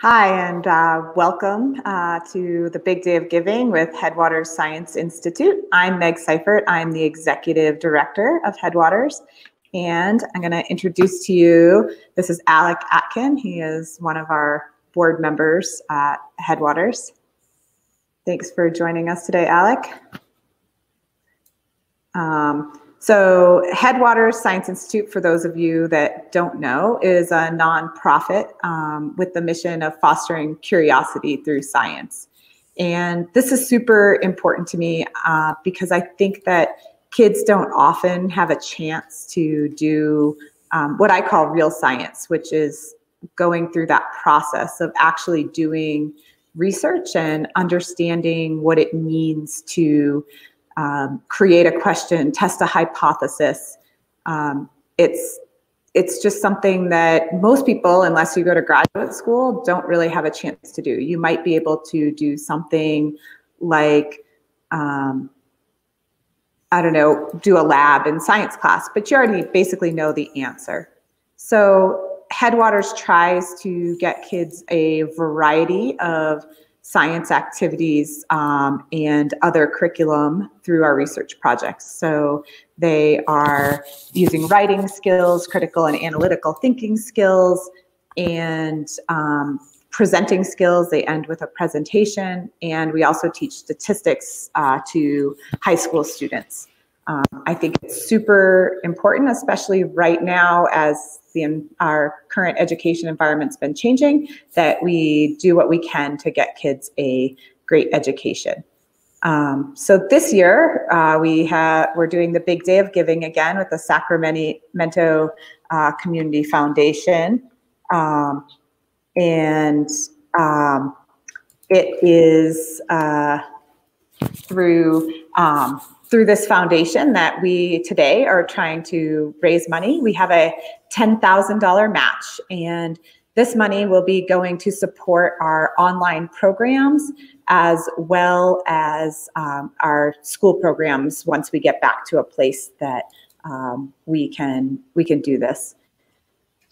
Hi, and uh, welcome uh, to the Big Day of Giving with Headwaters Science Institute. I'm Meg Seifert. I'm the Executive Director of Headwaters. And I'm going to introduce to you, this is Alec Atkin. He is one of our board members at Headwaters. Thanks for joining us today, Alec. Um, so Headwaters Science Institute, for those of you that don't know, is a nonprofit um, with the mission of fostering curiosity through science. And this is super important to me uh, because I think that kids don't often have a chance to do um, what I call real science, which is going through that process of actually doing research and understanding what it means to um, create a question, test a hypothesis. Um, it's it's just something that most people, unless you go to graduate school, don't really have a chance to do. You might be able to do something like, um, I don't know, do a lab in science class, but you already basically know the answer. So Headwaters tries to get kids a variety of science activities um, and other curriculum through our research projects. So they are using writing skills, critical and analytical thinking skills, and um, presenting skills. They end with a presentation. And we also teach statistics uh, to high school students. Um, I think it's super important, especially right now as the, our current education environment's been changing, that we do what we can to get kids a great education. Um, so this year uh, we have we're doing the big day of giving again with the Sacramento uh, Community Foundation, um, and um, it is uh, through um, through this foundation that we today are trying to raise money. We have a $10,000 match, and this money will be going to support our online programs as well as um, our school programs once we get back to a place that um, we can we can do this.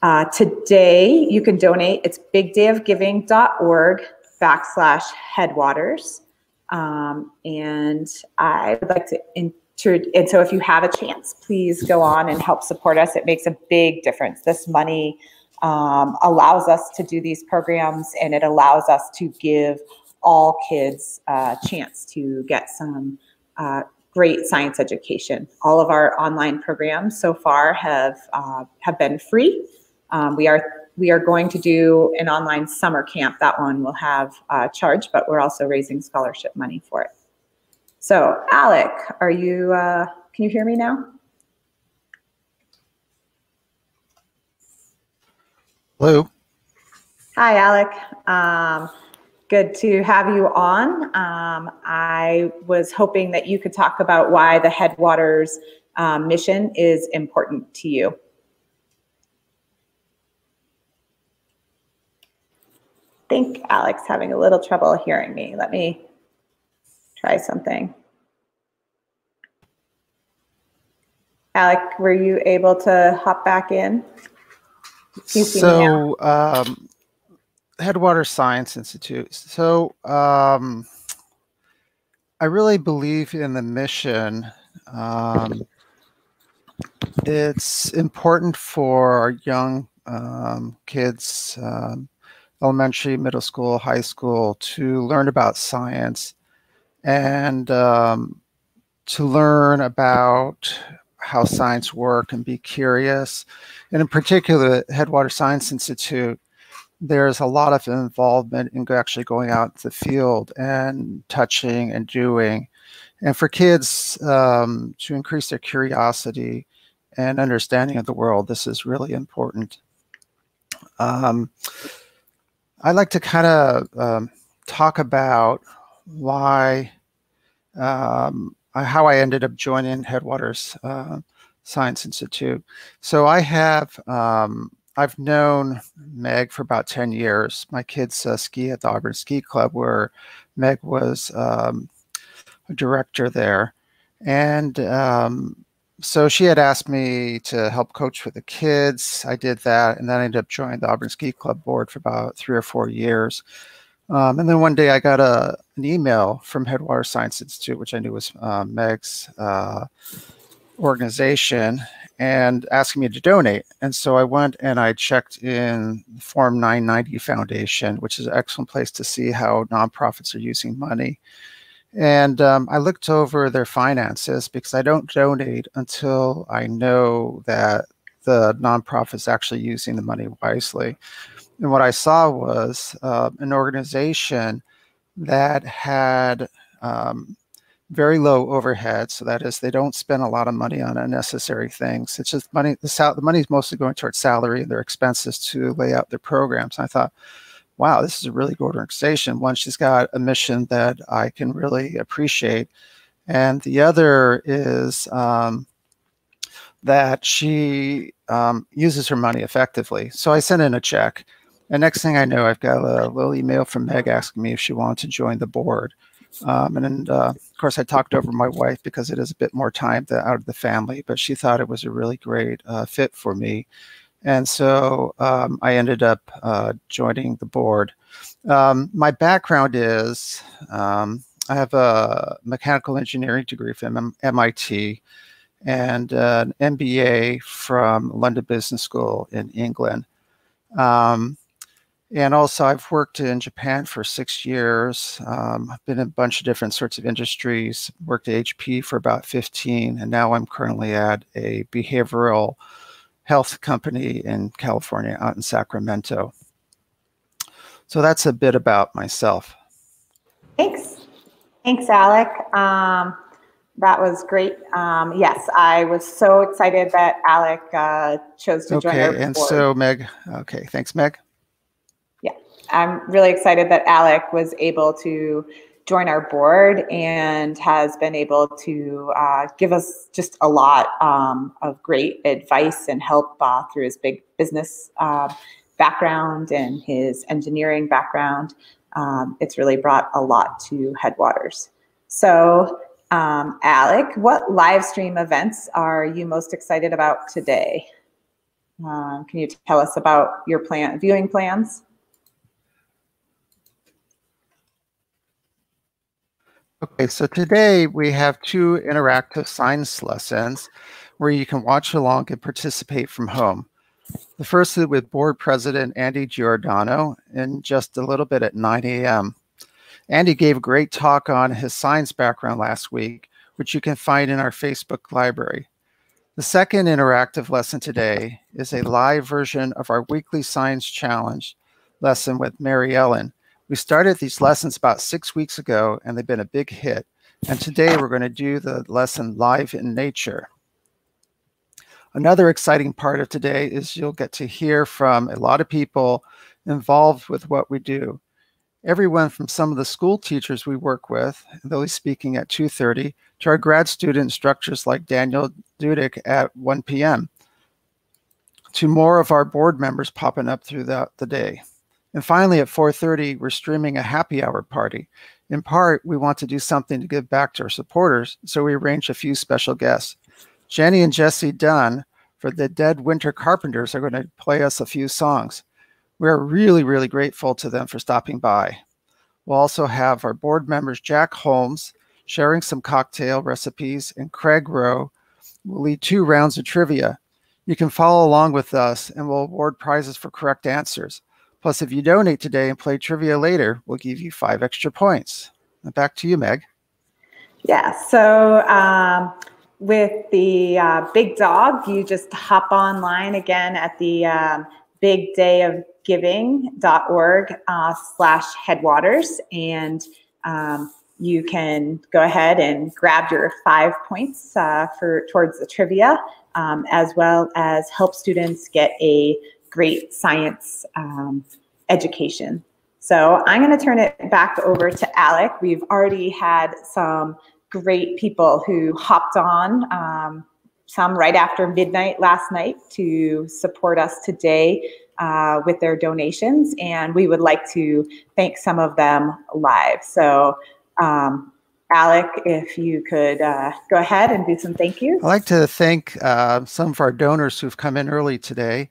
Uh, today, you can donate. It's bigdayofgiving.org backslash headwaters. Um, and I would like to enter, and so if you have a chance, please go on and help support us. It makes a big difference. This money um, allows us to do these programs and it allows us to give all kids a chance to get some uh, great science education. All of our online programs so far have uh, have been free. Um, we are we are going to do an online summer camp. That one will have a charge, but we're also raising scholarship money for it. So, Alec, are you? Uh, can you hear me now? Hello. Hi, Alec. Um, good to have you on. Um, I was hoping that you could talk about why the Headwaters um, mission is important to you. Think Alex having a little trouble hearing me. Let me try something. Alec, were you able to hop back in? So, um, Headwater Science Institute. So, um, I really believe in the mission. Um, it's important for our young um, kids um, elementary, middle school, high school to learn about science and um, to learn about how science work and be curious. And in particular, Headwater Science Institute, there's a lot of involvement in actually going out to the field and touching and doing. And for kids um, to increase their curiosity and understanding of the world, this is really important. Um, I'd like to kind of um, talk about why, um, how I ended up joining Headwaters uh, Science Institute. So I have, um, I've known Meg for about 10 years. My kids uh, ski at the Auburn Ski Club where Meg was um, a director there. And um, so she had asked me to help coach for the kids. I did that, and then I ended up joining the Auburn Ski Club board for about three or four years. Um, and then one day I got a an email from Headwater Science Institute, which I knew was uh, Meg's uh, organization, and asking me to donate. And so I went and I checked in Form 990 Foundation, which is an excellent place to see how nonprofits are using money. And um, I looked over their finances because I don't donate until I know that the nonprofit is actually using the money wisely. And what I saw was uh, an organization that had um, very low overhead. So that is, they don't spend a lot of money on unnecessary things. It's just money. The, sal- the money is mostly going towards salary and their expenses to lay out their programs. And I thought, wow, this is a really good organization. One, she's got a mission that I can really appreciate, and the other is um, that she um, uses her money effectively. So I sent in a check. And next thing I know, I've got a little email from Meg asking me if she wanted to join the board. Um, and then, uh, of course, I talked over my wife because it is a bit more time to, out of the family, but she thought it was a really great uh, fit for me. And so um, I ended up uh, joining the board. Um, my background is um, I have a mechanical engineering degree from MIT and an MBA from London Business School in England. Um, and also, I've worked in Japan for six years. Um, I've been in a bunch of different sorts of industries, worked at HP for about 15, and now I'm currently at a behavioral health company in California out in Sacramento. So that's a bit about myself. Thanks. Thanks, Alec. Um, that was great. Um, yes, I was so excited that Alec uh, chose to okay, join our board. and so Meg, okay, thanks, Meg. Yeah, I'm really excited that Alec was able to join our board and has been able to uh, give us just a lot um, of great advice and help uh, through his big business uh, background and his engineering background. Um, it's really brought a lot to Headwaters. So, um, Alec, what live stream events are you most excited about today? Uh, can you tell us about your plan viewing plans? Okay, so today we have two interactive science lessons where you can watch along and participate from home. The first is with board president Andy Giordano in just a little bit at 9 a.m. Andy gave a great talk on his science background last week, which you can find in our Facebook library. The second interactive lesson today is a live version of our weekly science challenge lesson with Mary Ellen, we started these lessons about six weeks ago, and they've been a big hit. And today we're going to do the lesson live in nature. Another exciting part of today is you'll get to hear from a lot of people involved with what we do. Everyone from some of the school teachers we work with, they'll be speaking at 2.30, to our grad student instructors like Daniel Dudick at 1 p.m., to more of our board members popping up throughout the day. And finally, at 4.30, we're streaming a happy hour party. In part, we want to do something to give back to our supporters, so we arranged a few special guests. Jenny and Jesse Dunn for the Dead Winter Carpenters are going to play us a few songs. We're really, really grateful to them for stopping by. We'll also have our board members, Jack Holmes, sharing some cocktail recipes, and Craig Rowe will lead two rounds of trivia. You can follow along with us, and we'll award prizes for correct answers. Plus, if you donate today and play trivia later, we'll give you five extra points. Now back to you, Meg. Yeah, so um, with the uh, big dog, you just hop online again at the um, bigdayofgiving.org uh, slash headwaters and um, you can go ahead and grab your five points uh, for towards the trivia um, as well as help students get a great science um, education. So I'm going to turn it back over to Alec. We've already had some great people who hopped on, um, some right after midnight last night to support us today uh, with their donations. And we would like to thank some of them live. So um, Alec, if you could uh, go ahead and do some thank yous. I'd like to thank uh, some of our donors who've come in early today.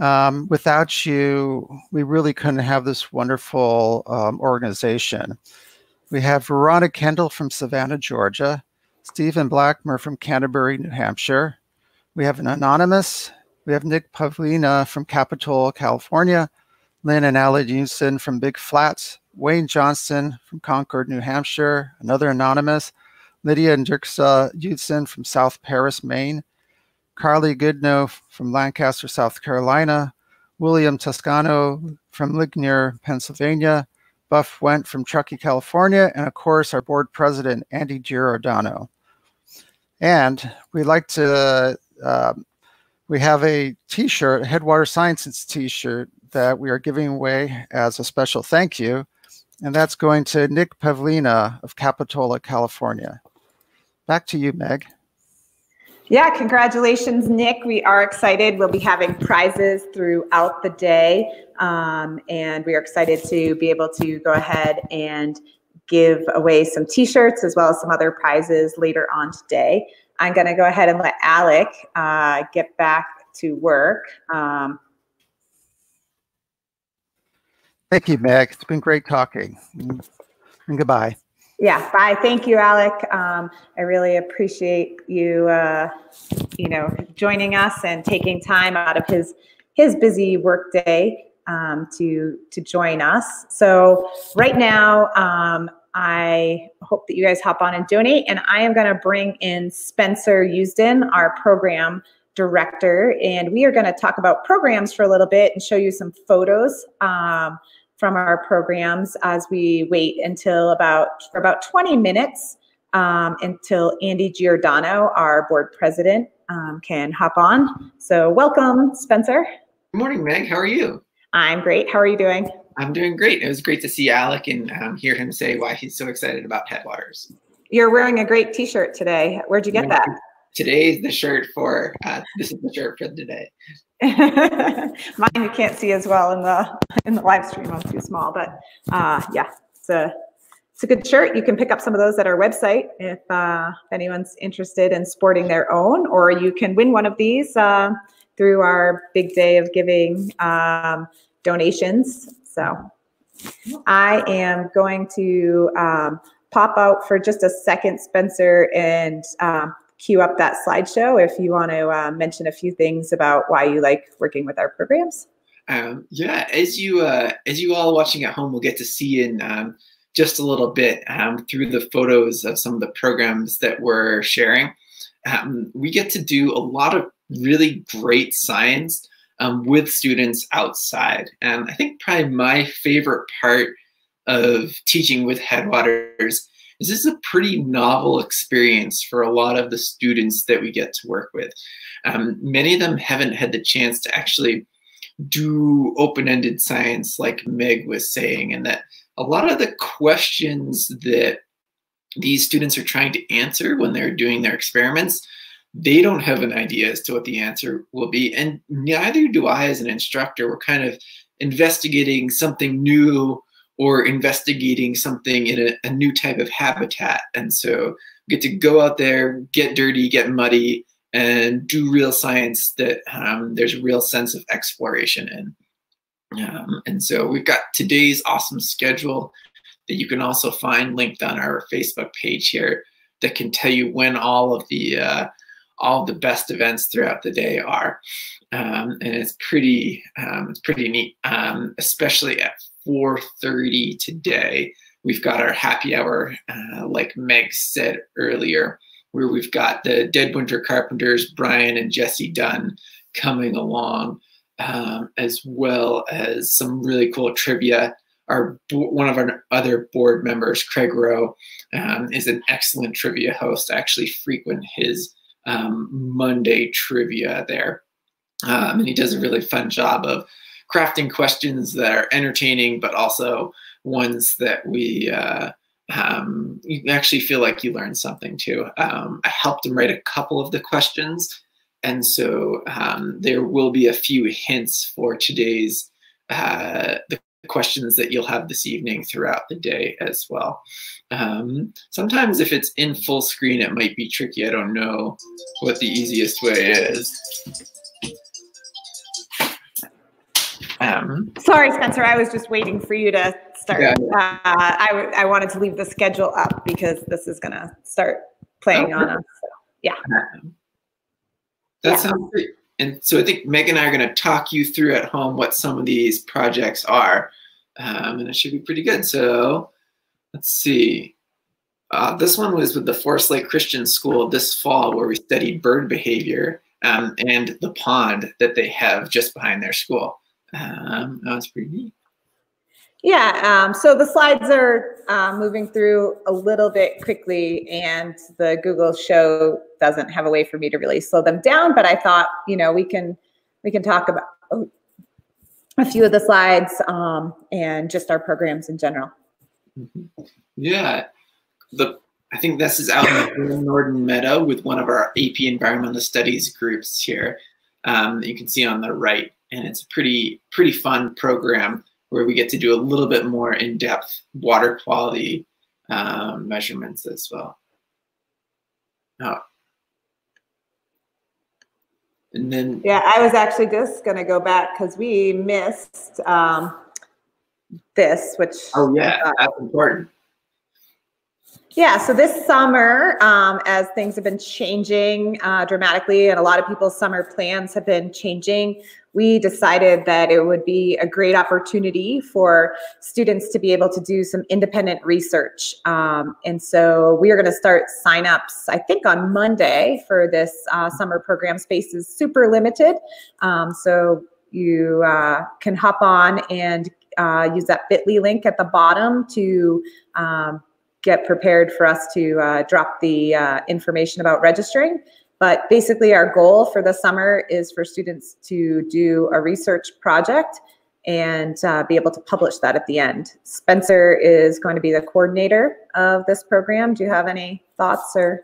Um, without you, we really couldn't have this wonderful um, organization. We have Veronica Kendall from Savannah, Georgia, Stephen Blackmer from Canterbury, New Hampshire. We have an anonymous. We have Nick Pavlina from Capitola, California, Lynn and Allie Houston from Big Flats, Wayne Johnson from Concord, New Hampshire, another anonymous, Lydia and Dirksa Judson from South Paris, Maine, Carly Goodnow from Lancaster, South Carolina, William Toscano from Ligonier, Pennsylvania, Buff Went from Truckee, California, and of course our board president, Andy Giordano. And we'd like to, uh, we have a t-shirt, Headwater Sciences t-shirt that we are giving away as a special thank you and that's going to Nick Pavlina of Capitola, California. Back to you, Meg. Yeah, congratulations, Nick. We are excited. We'll be having prizes throughout the day, um, and we are excited to be able to go ahead and give away some t-shirts as well as some other prizes later on today. I'm going to go ahead and let Alec uh, get back to work. Um, Thank you, Meg. It's been great talking. And goodbye. Yeah, bye. Thank you, Alec. Um, I really appreciate you, uh, you know, joining us and taking time out of his his busy workday um, to to join us. So right now, um, I hope that you guys hop on and donate, and I am going to bring in Spencer Usden, our program director, and we are going to talk about programs for a little bit and show you some photos. Um, from our programs as we wait until about for about 20 minutes um, until Andy Giordano, our board president, um, can hop on. So welcome, Spencer. Good morning, Meg. How are you? I'm great. How are you doing? I'm doing great. It was great to see Alec and um, hear him say why he's so excited about Headwaters. You're wearing a great T-shirt today. Where'd you get that? Today's the shirt for. Uh, this is the shirt for today. Mine you can't see as well in the in the live stream. I'm too small, but uh, yeah, it's a it's a good shirt. You can pick up some of those at our website if, uh, anyone's interested in sporting their own, or you can win one of these uh, through our big day of giving um, donations. So I am going to um, pop out for just a second, Spencer, and um, queue up that slideshow if you want to uh, mention a few things about why you like working with our programs. Um, yeah, as you uh, as you all watching at home we'll get to see in um, just a little bit um, through the photos of some of the programs that we're sharing. Um, we get to do a lot of really great science um, with students outside, and I think probably my favorite part of teaching with Headwaters this is a pretty novel experience for a lot of the students that we get to work with. Um, many of them haven't had the chance to actually do open-ended science like Meg was saying, and that a lot of the questions that these students are trying to answer when they're doing their experiments, they don't have an idea as to what the answer will be. And neither do I as an instructor. We're kind of investigating something new or investigating something in a, a new type of habitat. And so get to go out there, get dirty, get muddy, and do real science that um, there's a real sense of exploration in. Um, and so we've got today's awesome schedule that you can also find linked on our Facebook page here that can tell you when all of the uh, all the best events throughout the day are. Um, and it's pretty um, it's pretty neat, um, especially at 4.30 today. We've got our happy hour, uh, like Meg said earlier, where we've got the Dead Winter Carpenters, Brian and Jesse Dunn coming along, um, as well as some really cool trivia. Our one of our other board members, Craig Rowe, um, is an excellent trivia host. I actually frequent his um, Monday trivia there, um, and he does a really fun job of crafting questions that are entertaining, but also ones that we uh, um, actually feel like you learned something too. Um, I helped him write a couple of the questions, and so um, there will be a few hints for today's uh, the questions that you'll have this evening throughout the day as well. Um, sometimes if it's in full screen, it might be tricky. I don't know what the easiest way is. Um, Sorry, Spencer, I was just waiting for you to start. Yeah. Uh, I, I wanted to leave the schedule up because this is going to start playing oh, on us. So, yeah. Um, that yeah. sounds great. And so I think Meg and I are going to talk you through at home what some of these projects are. Um, and it should be pretty good. So let's see. Uh, this one was with the Forest Lake Christian School this fall where we studied bird behavior um, and the pond that they have just behind their school. Um, that was pretty neat. Yeah, um, so the slides are uh, moving through a little bit quickly, and the Google show doesn't have a way for me to really slow them down. But I thought, you know, we can we can talk about a few of the slides um, and just our programs in general. Mm-hmm. Yeah, the I think this is out in the Norden Meadow with one of our AP Environmental Studies groups here. Um, you can see on the right, and it's a pretty pretty fun program where we get to do a little bit more in-depth water quality um, measurements as well. Oh. And then yeah, I was actually just gonna go back because we missed um, this, which oh yeah, uh, that's important. Yeah, so this summer, um, as things have been changing uh, dramatically and a lot of people's summer plans have been changing, we decided that it would be a great opportunity for students to be able to do some independent research. Um, and so we are going to start signups, I think, on Monday for this uh, summer program. Space is super limited. Um, so you uh, can hop on and uh, use that bit.ly link at the bottom to um, get prepared for us to uh, drop the uh, information about registering. But basically, our goal for the summer is for students to do a research project and uh, be able to publish that at the end. Spencer is going to be the coordinator of this program. Do you have any thoughts or?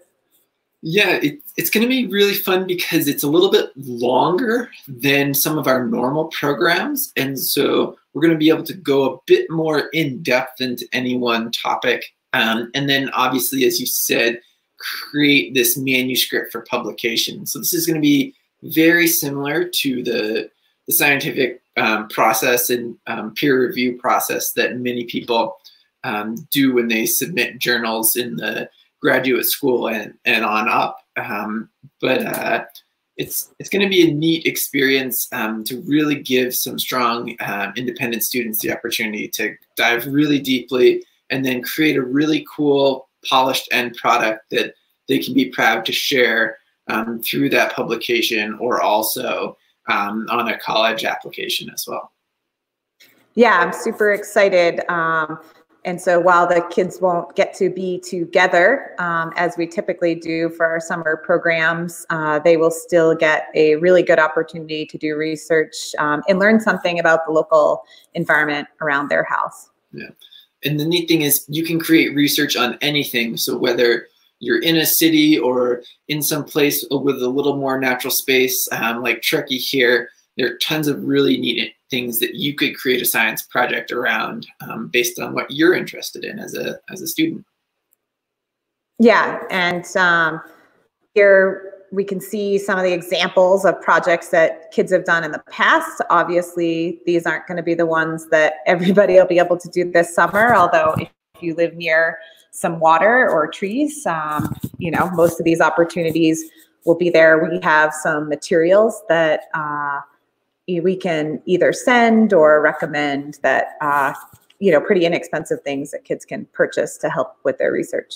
Yeah, it, it's going to be really fun because it's a little bit longer than some of our normal programs. And so we're going to be able to go a bit more in depth into any one topic. Um, and then obviously, as you said, create this manuscript for publication. So this is going to be very similar to the, the scientific um, process and um, peer review process that many people um, do when they submit journals in the graduate school and, and on up. Um, but uh, it's it's going to be a neat experience um, to really give some strong um, independent students the opportunity to dive really deeply and then create a really cool polished end product that they can be proud to share um, through that publication or also um, on a college application as well. Yeah, I'm super excited. Um, and so while the kids won't get to be together um, as we typically do for our summer programs, uh, they will still get a really good opportunity to do research um, and learn something about the local environment around their house. Yeah and the neat thing is you can create research on anything. So whether you're in a city or in some place with a little more natural space, um, like Truckee here, there are tons of really neat things that you could create a science project around um, based on what you're interested in as a as a student. Yeah, and um, here we can see some of the examples of projects that kids have done in the past. Obviously, these aren't going to be the ones that everybody will be able to do this summer, although if you live near some water or trees, um, you know, most of these opportunities will be there. We have some materials that uh, we can either send or recommend that, uh, you know, pretty inexpensive things that kids can purchase to help with their research.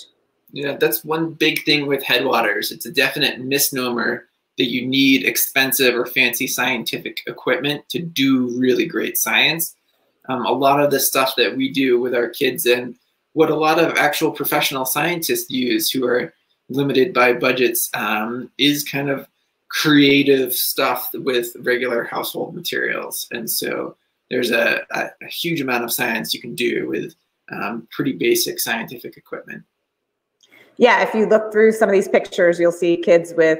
Yeah, that's one big thing with Headwaters. It's a definite misnomer that you need expensive or fancy scientific equipment to do really great science. Um, a lot of the stuff that we do with our kids and what a lot of actual professional scientists use who are limited by budgets um, is kind of creative stuff with regular household materials. And so there's a, a, huge amount of science you can do with um, pretty basic scientific equipment yeah, if you look through some of these pictures, you'll see kids with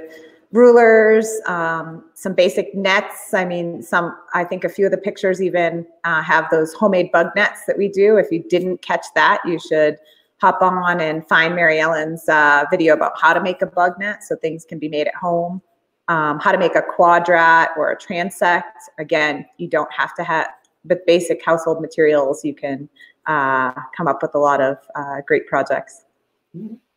rulers, um, some basic nets. I mean, some, I think a few of the pictures even uh, have those homemade bug nets that we do. If you didn't catch that, you should hop on and find Mary Ellen's uh, video about how to make a bug net so things can be made at home. Um, how to make a quadrat or a transect. Again, you don't have to have, but basic household materials, you can uh, come up with a lot of uh, great projects. Mm-hmm. Thanks.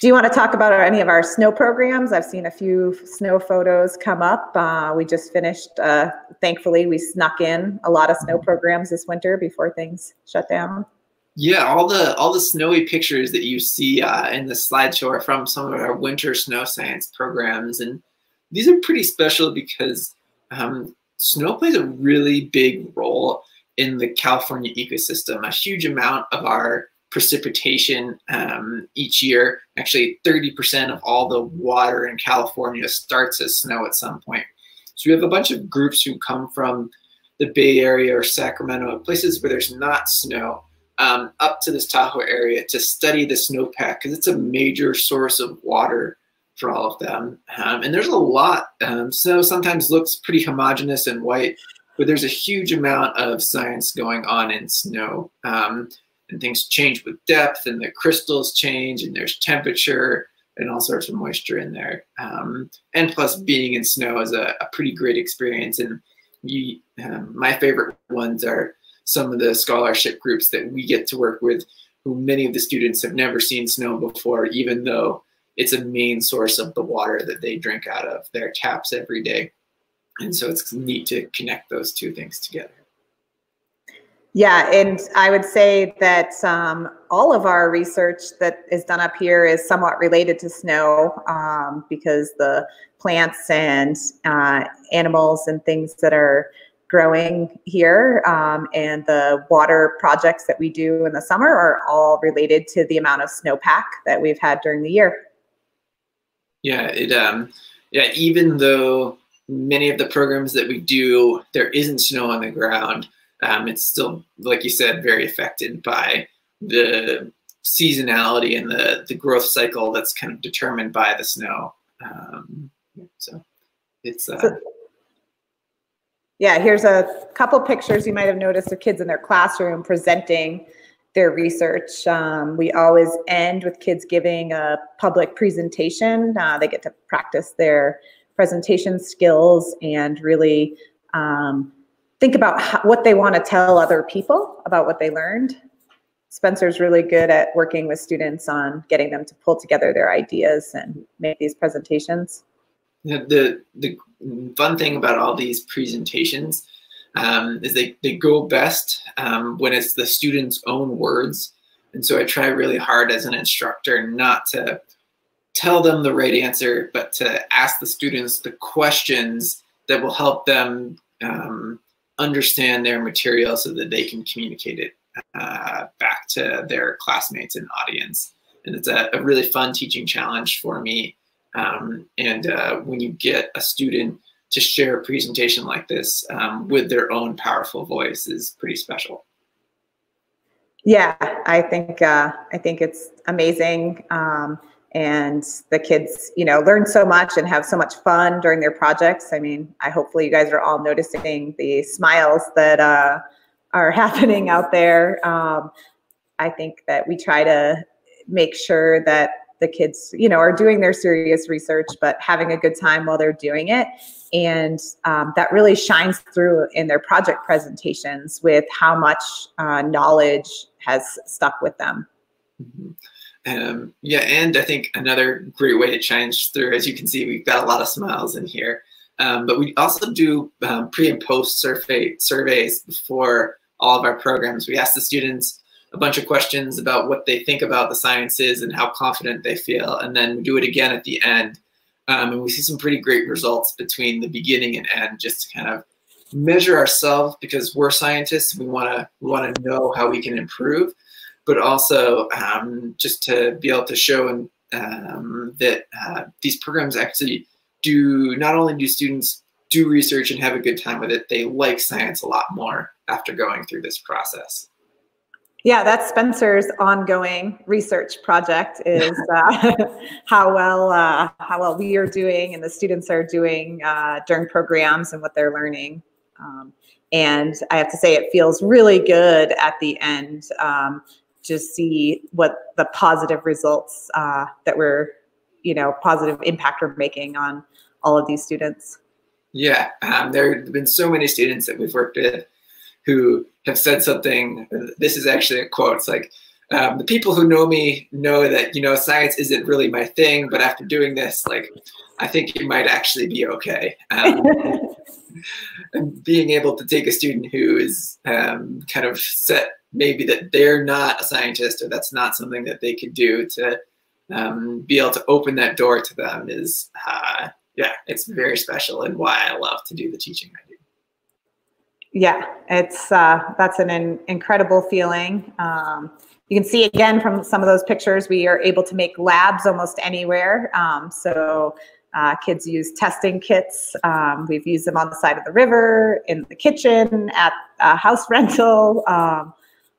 Do you want to talk about any of our snow programs? I've seen a few snow photos come up. Uh, we just finished, uh, thankfully, we snuck in a lot of snow programs this winter before things shut down. Yeah, all the all the snowy pictures that you see uh, in the slideshow are from some of our winter snow science programs, and these are pretty special because um, snow plays a really big role in the California ecosystem. A huge amount of our precipitation um, each year. Actually, 30% of all the water in California starts as snow at some point. So we have a bunch of groups who come from the Bay Area or Sacramento, places where there's not snow, um, up to this Tahoe area to study the snowpack because it's a major source of water for all of them. Um, and there's a lot. Um, snow sometimes looks pretty homogeneous and white, but there's a huge amount of science going on in snow. Um, and things change with depth and the crystals change and there's temperature and all sorts of moisture in there. Um, and plus being in snow is a, a pretty great experience. And you, um, my favorite ones are some of the scholarship groups that we get to work with who many of the students have never seen snow before, even though it's a main source of the water that they drink out of their taps every day. And so it's neat to connect those two things together. Yeah, and I would say that um, all of our research that is done up here is somewhat related to snow um, because the plants and uh, animals and things that are growing here um, and the water projects that we do in the summer are all related to the amount of snowpack that we've had during the year. Yeah, it um, yeah, even though many of the programs that we do, there isn't snow on the ground um, it's still, like you said, very affected by the seasonality and the, the growth cycle that's kind of determined by the snow. Um, so it's. Uh, so, yeah, here's a couple pictures you might have noticed of kids in their classroom presenting their research. Um, we always end with kids giving a public presentation. Uh, they get to practice their presentation skills and really um, think about how, what they want to tell other people about what they learned. Spencer's really good at working with students on getting them to pull together their ideas and make these presentations. The the fun thing about all these presentations um, is they, they go best um, when it's the student's own words. And so I try really hard as an instructor not to tell them the right answer, but to ask the students the questions that will help them um, understand their material so that they can communicate it uh, back to their classmates and audience. And it's a, a really fun teaching challenge for me. Um, and uh, when you get a student to share a presentation like this um, with their own powerful voice is pretty special. Yeah, I think uh, I think it's amazing. Um, and the kids you know learn so much and have so much fun during their projects. I mean i hopefully you guys are all noticing the smiles that uh, are happening out there. Um, i think that we try to make sure that the kids you know are doing their serious research but having a good time while they're doing it. And um, that really shines through in their project presentations with how much uh, knowledge has stuck with them. Mm-hmm. Um, yeah, and I think another great way it shines through, as you can see, we've got a lot of smiles in here. Um, but we also do um, pre and post survey surveys before all of our programs. We ask the students a bunch of questions about what they think about the sciences and how confident they feel, and then we do it again at the end. Um, and we see some pretty great results between the beginning and end, just to kind of measure ourselves because we're scientists. We want to we want to know how we can improve but also um, just to be able to show and um, that uh, these programs actually do not only do students do research and have a good time with it, they like science a lot more after going through this process. Yeah, that's Spencer's ongoing research project is uh, how well uh, how well we are doing and the students are doing uh, during programs and what they're learning. Um, and I have to say, it feels really good at the end um, to see what the positive results uh, that we're, you know, positive impact we're making on all of these students. Yeah, um, there have been so many students that we've worked with who have said something. This is actually a quote. It's like, um, the people who know me know that, you know, science isn't really my thing, but after doing this, like, I think it might actually be okay. Um, and being able to take a student who is um, kind of set maybe that they're not a scientist or that's not something that they could do to um, be able to open that door to them is, uh, yeah, it's very special and why I love to do the teaching I do. Yeah, it's uh, that's an in, incredible feeling. Um, you can see again from some of those pictures, we are able to make labs almost anywhere. Um, so uh, kids use testing kits. Um, we've used them on the side of the river, in the kitchen, at a house rental, um,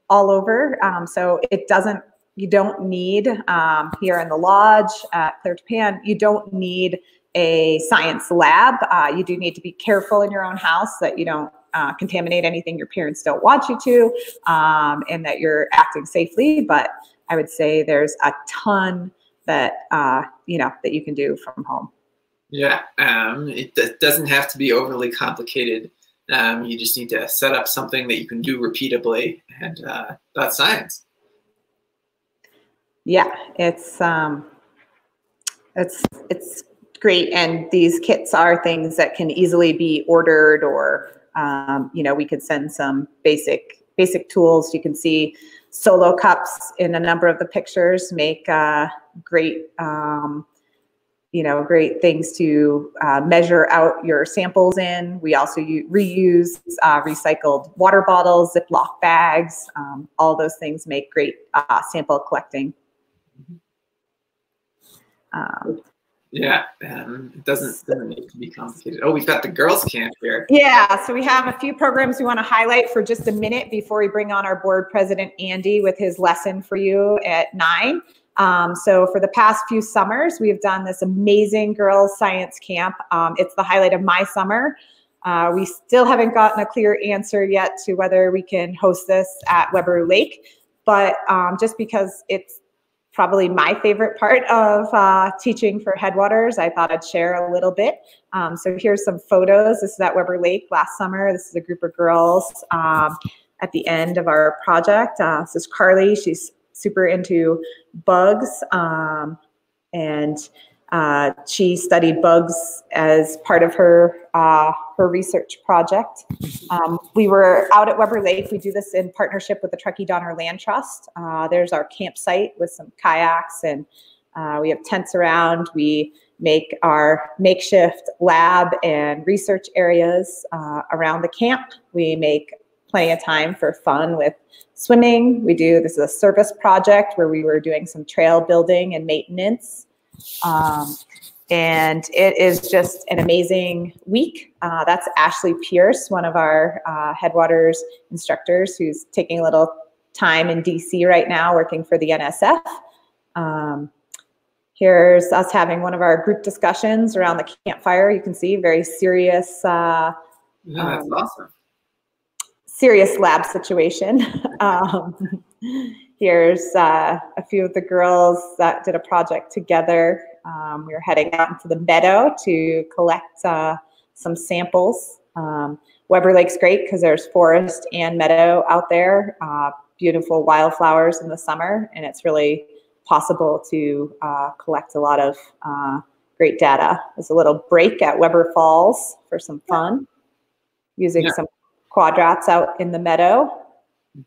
all over. Um, so it doesn't, you don't need um, here in the lodge at Clair Tappaan, you don't need a science lab. Uh, you do need to be careful in your own house that you don't uh, contaminate anything your parents don't want you to, um, and that you're acting safely. But I would say there's a ton that uh, you know that you can do from home. Yeah, um, it doesn't have to be overly complicated. Um, you just need to set up something that you can do repeatably, and uh, that's science. Yeah, it's um, it's it's great, and these kits are things that can easily be ordered or um, you know, we could send some basic basic tools. You can see solo cups in a number of the pictures make uh, great, um, you know, great things to uh, measure out your samples in. We also reuse uh, recycled water bottles, Ziploc bags. Um, all those things make great uh, sample collecting. Um, yeah, um, it doesn't, doesn't need to be complicated. Oh, we've got the girls' camp here. Yeah, so we have a few programs we want to highlight for just a minute before we bring on our board president, Andy, with his lesson for you at nine. Um, so for the past few summers, we've done this amazing girls' science camp. Um, it's the highlight of my summer. Uh, we still haven't gotten a clear answer yet to whether we can host this at Webber Lake, but um, just because it's probably my favorite part of uh, teaching for Headwaters. I thought I'd share a little bit. Um, so here's some photos. This is at Webber Lake last summer. This is a group of girls um, at the end of our project. Uh, this is Carly. She's super into bugs. Um, and uh, she studied bugs as part of her uh, her research project. Um, we were out at Webber Lake. We do this in partnership with the Truckee Donner Land Trust. Uh, there's our campsite with some kayaks and uh, we have tents around. We make our makeshift lab and research areas uh, around the camp. We make plenty of time for fun with swimming. We do, this is a service project where we were doing some trail building and maintenance. Um, and it is just an amazing week. Uh, that's Ashley Pierce, one of our uh, Headwaters instructors, who's taking a little time in DC right now working for the NSF. Um, here's us having one of our group discussions around the campfire. You can see very serious. Uh, yeah, that's um, awesome. Serious lab situation. um, Here's uh, a few of the girls that did a project together. Um, we are heading out into the meadow to collect uh, some samples. Um, Webber Lake's great because there's forest and meadow out there, uh, beautiful wildflowers in the summer, and it's really possible to uh, collect a lot of uh, great data. There's a little break at Webber Falls for some fun, using yeah. some quadrats out in the meadow.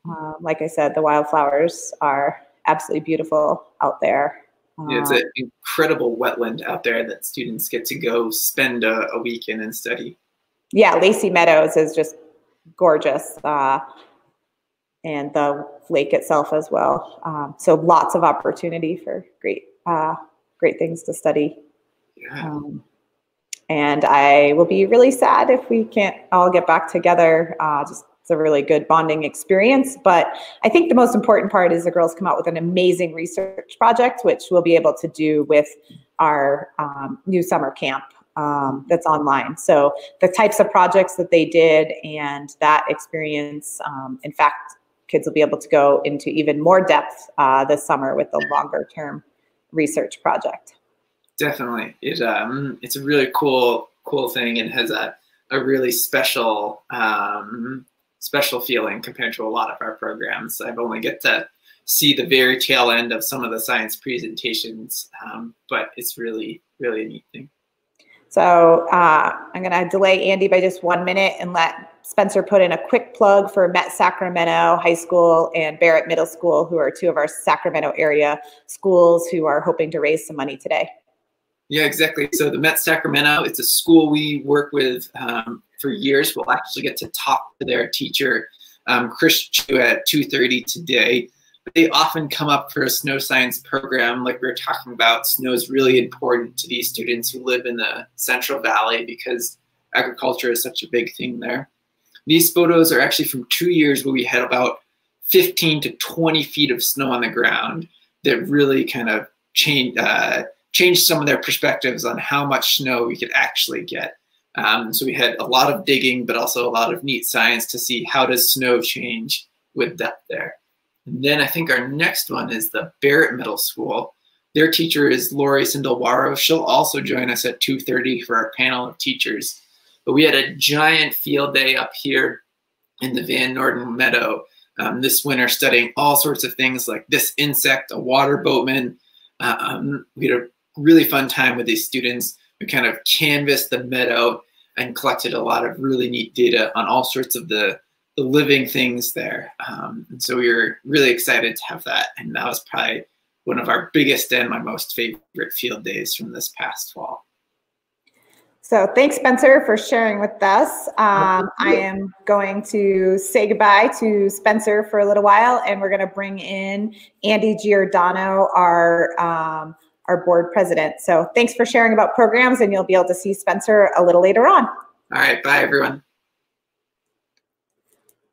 Um, like I said, the wildflowers are absolutely beautiful out there. Yeah, it's um, an incredible wetland out there that students get to go spend a, a week in and study. Yeah, Lacey Meadows is just gorgeous. Uh, and the lake itself as well. Um, so lots of opportunity for great, uh, great things to study. Yeah. Um, and I will be really sad if we can't all get back together. Uh, just it's a really good bonding experience. But I think the most important part is the girls come out with an amazing research project, which we'll be able to do with our um, new summer camp um, that's online. So the types of projects that they did and that experience, um, in fact, kids will be able to go into even more depth uh, this summer with the longer term research project. Definitely, it um, it's a really cool cool thing and has a a really special um, special feeling compared to a lot of our programs. I've only get to see the very tail end of some of the science presentations, um, but it's really really a neat thing. So uh, I'm going to delay Andy by just one minute and let Spencer put in a quick plug for Met Sacramento High School and Barrett Middle School, who are two of our Sacramento area schools who are hoping to raise some money today. Yeah, exactly. So the Met Sacramento, it's a school we work with um, for years. We'll actually get to talk to their teacher, um, Chris Chu, at 2.30 today. But they often come up for a snow science program like we were talking about. Snow is really important to these students who live in the Central Valley because agriculture is such a big thing there. These photos are actually from two years where we had about 15 to 20 feet of snow on the ground that really kind of changed, uh, changed some of their perspectives on how much snow we could actually get. Um, so we had a lot of digging, but also a lot of neat science to see how does snow change with depth there. And then I think our next one is the Barrett Middle School. Their teacher is Lori Sindelwaro. She'll also join us at 2.30 for our panel of teachers. But we had a giant field day up here in the Van Norden Meadow um, this winter studying all sorts of things like this insect, a water boatman. Um, we had a really fun time with these students. We kind of canvassed the meadow and collected a lot of really neat data on all sorts of the, the living things there. Um, and so we were really excited to have that. And that was probably one of our biggest and my most favorite field days from this past fall. So thanks, Spencer, for sharing with us. Um, I am going to say goodbye to Spencer for a little while, and we're going to bring in Andy Giordano, our um, our board president. So thanks for sharing about programs, and you'll be able to see Spencer a little later on. All right, bye everyone.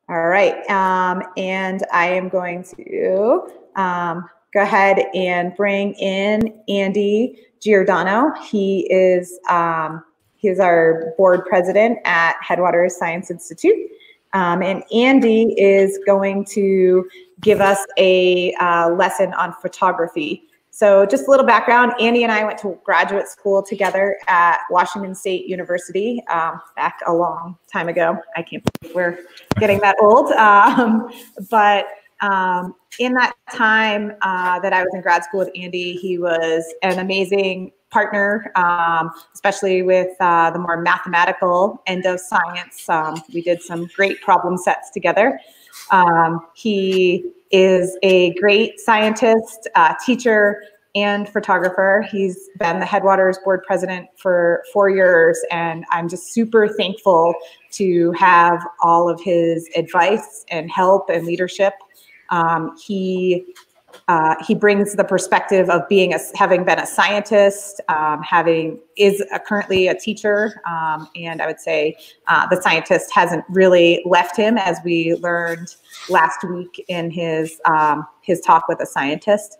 All right, um, and I am going to um, go ahead and bring in Andy Giordano. He is um, He's our board president at Headwaters Science Institute. Um, and Andy is going to give us a uh, lesson on photography. So just a little background, Andy and I went to graduate school together at Washington State University um, back a long time ago. I can't believe we're getting that old. Um, but um, in that time uh, that I was in grad school with Andy, he was an amazing partner, um, especially with uh, the more mathematical end of science. Um, we did some great problem sets together. Um, he is a great scientist, uh, teacher, and photographer. He's been the Headwaters board president for four years, and I'm just super thankful to have all of his advice and help and leadership. Um, he uh, he brings the perspective of being a, having been a scientist, um, having is a, currently a teacher, um, and I would say uh, the scientist hasn't really left him, as we learned last week in his um, his talk with a scientist.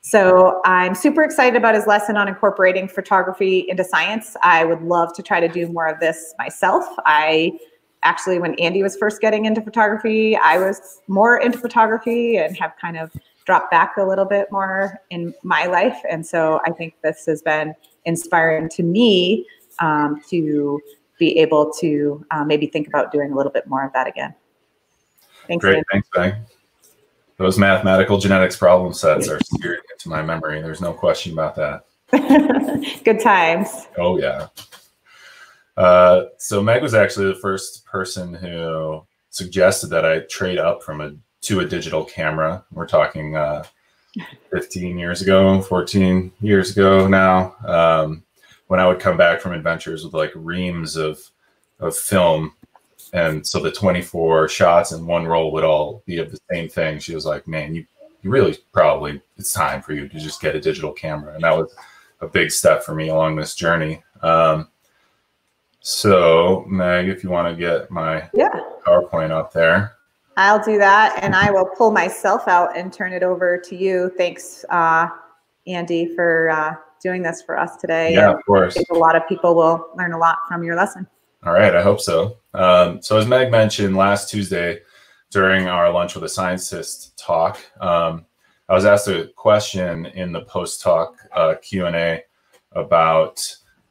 So I'm super excited about his lesson on incorporating photography into science. I would love to try to do more of this myself. I actually, when Andy was first getting into photography, I was more into photography and have kind of dropped back a little bit more in my life. And so I think this has been inspiring to me um, to be able to uh, maybe think about doing a little bit more of that again. Thanks. Great. Thanks, Meg. Those mathematical genetics problem sets are seared into my memory. There's no question about that. Good times. Oh, yeah. Uh, so Meg was actually the first person who suggested that I trade up from a to a digital camera. We're talking uh, 15 years ago, 14 years ago now. Um, when I would come back from adventures with like reams of of film, and so the 24 shots in one roll would all be of the same thing. She was like, "Man, you you really probably it's time for you to just get a digital camera," and that was a big step for me along this journey. Um, So, Meg, if you want to get my Yeah. PowerPoint up there. I'll do that and I will pull myself out and turn it over to you. Thanks, uh, Andy, for uh, doing this for us today. Yeah, And of course. A lot of people will learn a lot from your lesson. All right, I hope so. Um, so, as Meg mentioned last Tuesday during our Lunch with a Scientist talk, um, I was asked a question in the post talk uh, Q and A about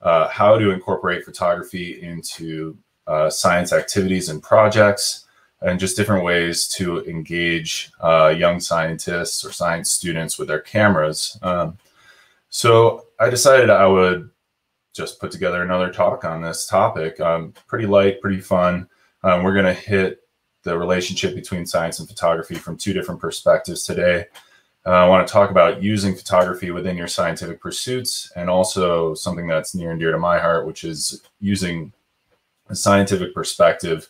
uh, how to incorporate photography into uh, science activities and projects, and just different ways to engage uh, young scientists or science students with their cameras. Um, so, I decided I would just put together another talk on this topic. Um, pretty light, pretty fun. Um, we're going to hit the relationship between science and photography from two different perspectives today. Uh, I want to talk about using photography within your scientific pursuits and also something that's near and dear to my heart, which is using a scientific perspective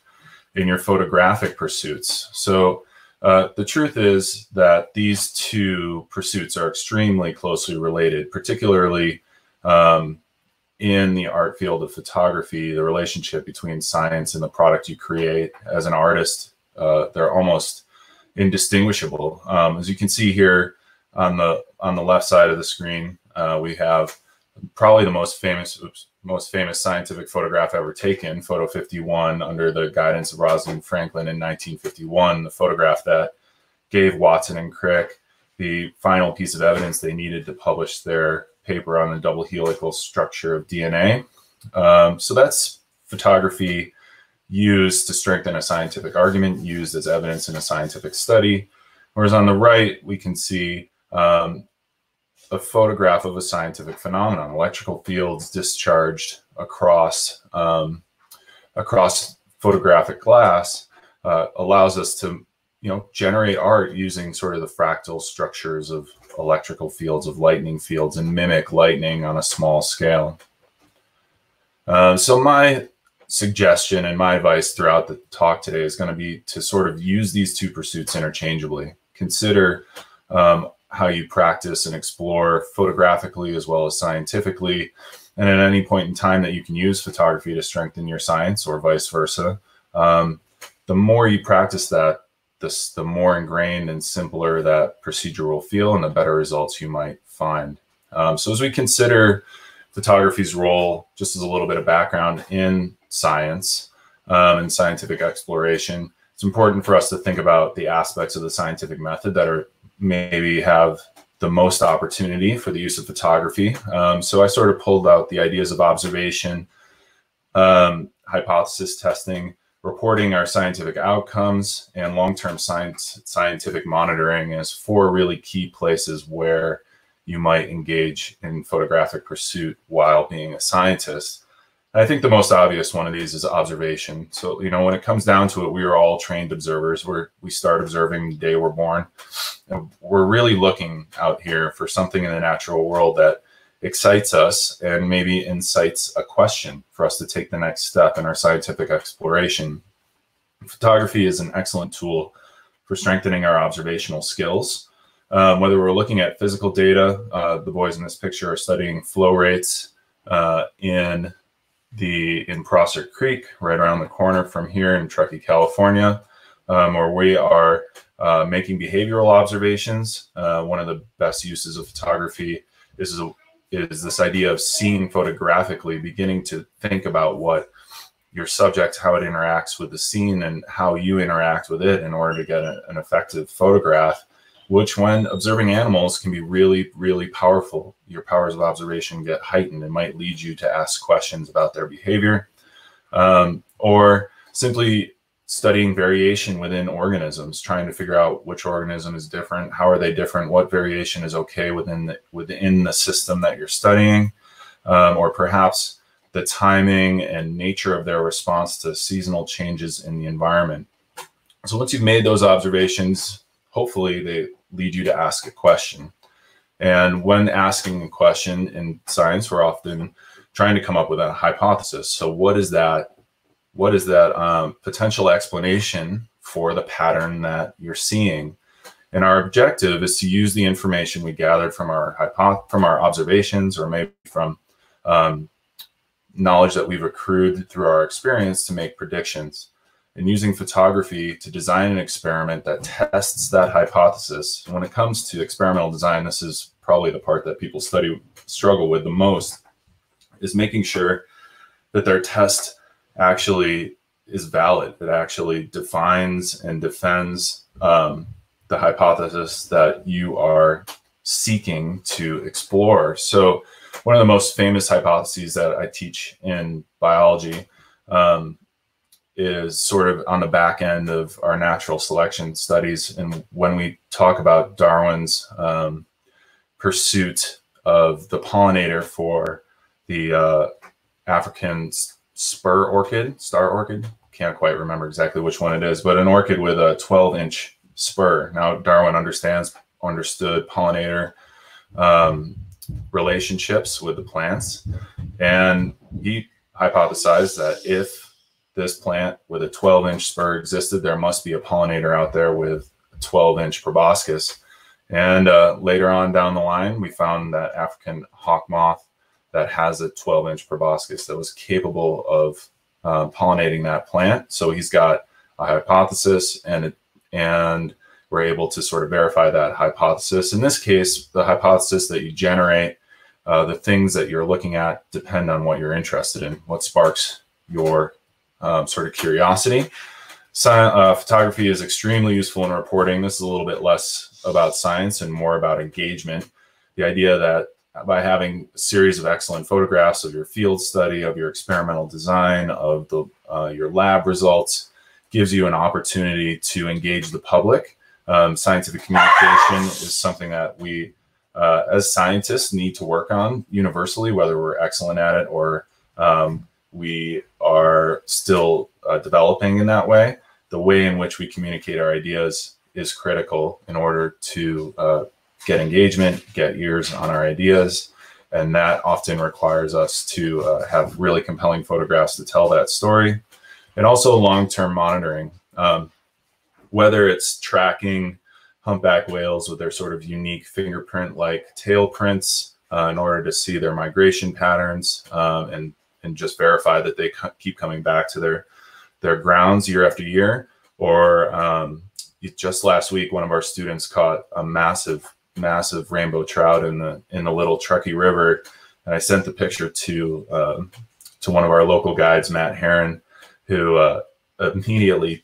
in your photographic pursuits. So, uh, the truth is that these two pursuits are extremely closely related, particularly um, in the art field of photography, the relationship between science and the product you create as an artist, uh, they're almost indistinguishable. Um, as you can see here on the on the left side of the screen, uh, we have probably the most famous oops, most famous scientific photograph ever taken, photo 51, under the guidance of Rosalind Franklin in 1951, the photograph that gave Watson and Crick the final piece of evidence they needed to publish their paper on the double helical structure of DNA. Um, so that's photography used to strengthen a scientific argument, used as evidence in a scientific study. Whereas on the right, we can see um, a photograph of a scientific phenomenon, electrical fields discharged across um, across photographic glass uh, allows us to you know generate art using sort of the fractal structures of electrical fields of lightning fields and mimic lightning on a small scale. Uh, so my suggestion and my advice throughout the talk today is going to be to sort of use these two pursuits interchangeably. Consider um, how you practice and explore photographically as well as scientifically and at any point in time that you can use photography to strengthen your science or vice versa um, the more you practice that this, the more ingrained and simpler that procedure will feel and the better results you might find. Um, so as we consider photography's role, just as a little bit of background in science um, and scientific exploration, it's important for us to think about the aspects of the scientific method that are maybe have the most opportunity for the use of photography. Um, so I sort of pulled out the ideas of observation, um, hypothesis testing, reporting our scientific outcomes and long-term science scientific monitoring as four really key places where you might engage in photographic pursuit while being a scientist. I think the most obvious one of these is observation. So, you know, when it comes down to it, we are all trained observers. We're, we start observing the day we're born. And we're really looking out here for something in the natural world that excites us and maybe incites a question for us to take the next step in our scientific exploration. Photography is an excellent tool for strengthening our observational skills. Um, whether we're looking at physical data, uh, the boys in this picture are studying flow rates uh, in the in Prosser Creek, right around the corner from here in Truckee, California, um, where we are uh, making behavioral observations. Uh, one of the best uses of photography is is this idea of seeing photographically, beginning to think about what your subject, how it interacts with the scene, and how you interact with it in order to get a, an effective photograph. Which, when observing animals, can be really, really powerful. Your powers of observation get heightened and might lead you to ask questions about their behavior, um, or simply studying variation within organisms, trying to figure out which organism is different, how are they different, what variation is okay within the, within the system that you're studying, um, or perhaps the timing and nature of their response to seasonal changes in the environment. So once you've made those observations, hopefully they lead you to ask a question. And when asking a question in science, we're often trying to come up with a hypothesis. So what is that what is that um, potential explanation for the pattern that you're seeing? And our objective is to use the information we gathered from our from our observations, or maybe from um, knowledge that we've accrued through our experience to make predictions and using photography to design an experiment that tests that hypothesis. When it comes to experimental design, this is probably the part that people study struggle with the most is making sure that their test actually is valid. It actually defines and defends um, the hypothesis that you are seeking to explore. So, one of the most famous hypotheses that I teach in biology um, is sort of on the back end of our natural selection studies. And when we talk about Darwin's um, pursuit of the pollinator for the uh, African spur orchid, star orchid, can't quite remember exactly which one it is, but an orchid with a 12 inch spur. Now, Darwin understands, understood pollinator um, relationships with the plants. And he hypothesized that if this plant with a 12 inch spur existed, there must be a pollinator out there with a 12 inch proboscis. And uh, later on down the line, we found that African hawk moth that has a 12 inch proboscis that was capable of uh, pollinating that plant. So he's got a hypothesis and it, and we're able to sort of verify that hypothesis. In this case, the hypothesis that you generate, uh, the things that you're looking at depend on what you're interested in, what sparks your um, sort of curiosity. Science, uh, photography is extremely useful in reporting. This is a little bit less about science and more about engagement. The idea that by having a series of excellent photographs of your field study, of your experimental design, of the uh, your lab results, gives you an opportunity to engage the public. Um, scientific communication is something that we, uh, as scientists, need to work on universally, whether we're excellent at it or um, we are still uh, developing in that way. The way in which we communicate our ideas is critical in order to uh, get engagement, get ears on our ideas. And that often requires us to uh, have really compelling photographs to tell that story. And also long term monitoring. Um, whether it's tracking humpback whales with their sort of unique fingerprint like tail prints uh, in order to see their migration patterns um, and and just verify that they keep coming back to their their grounds year after year. Or um, just last week, one of our students caught a massive, massive rainbow trout in the in the Little Truckee River, and I sent the picture to uh, to one of our local guides, Matt Heron, who uh, immediately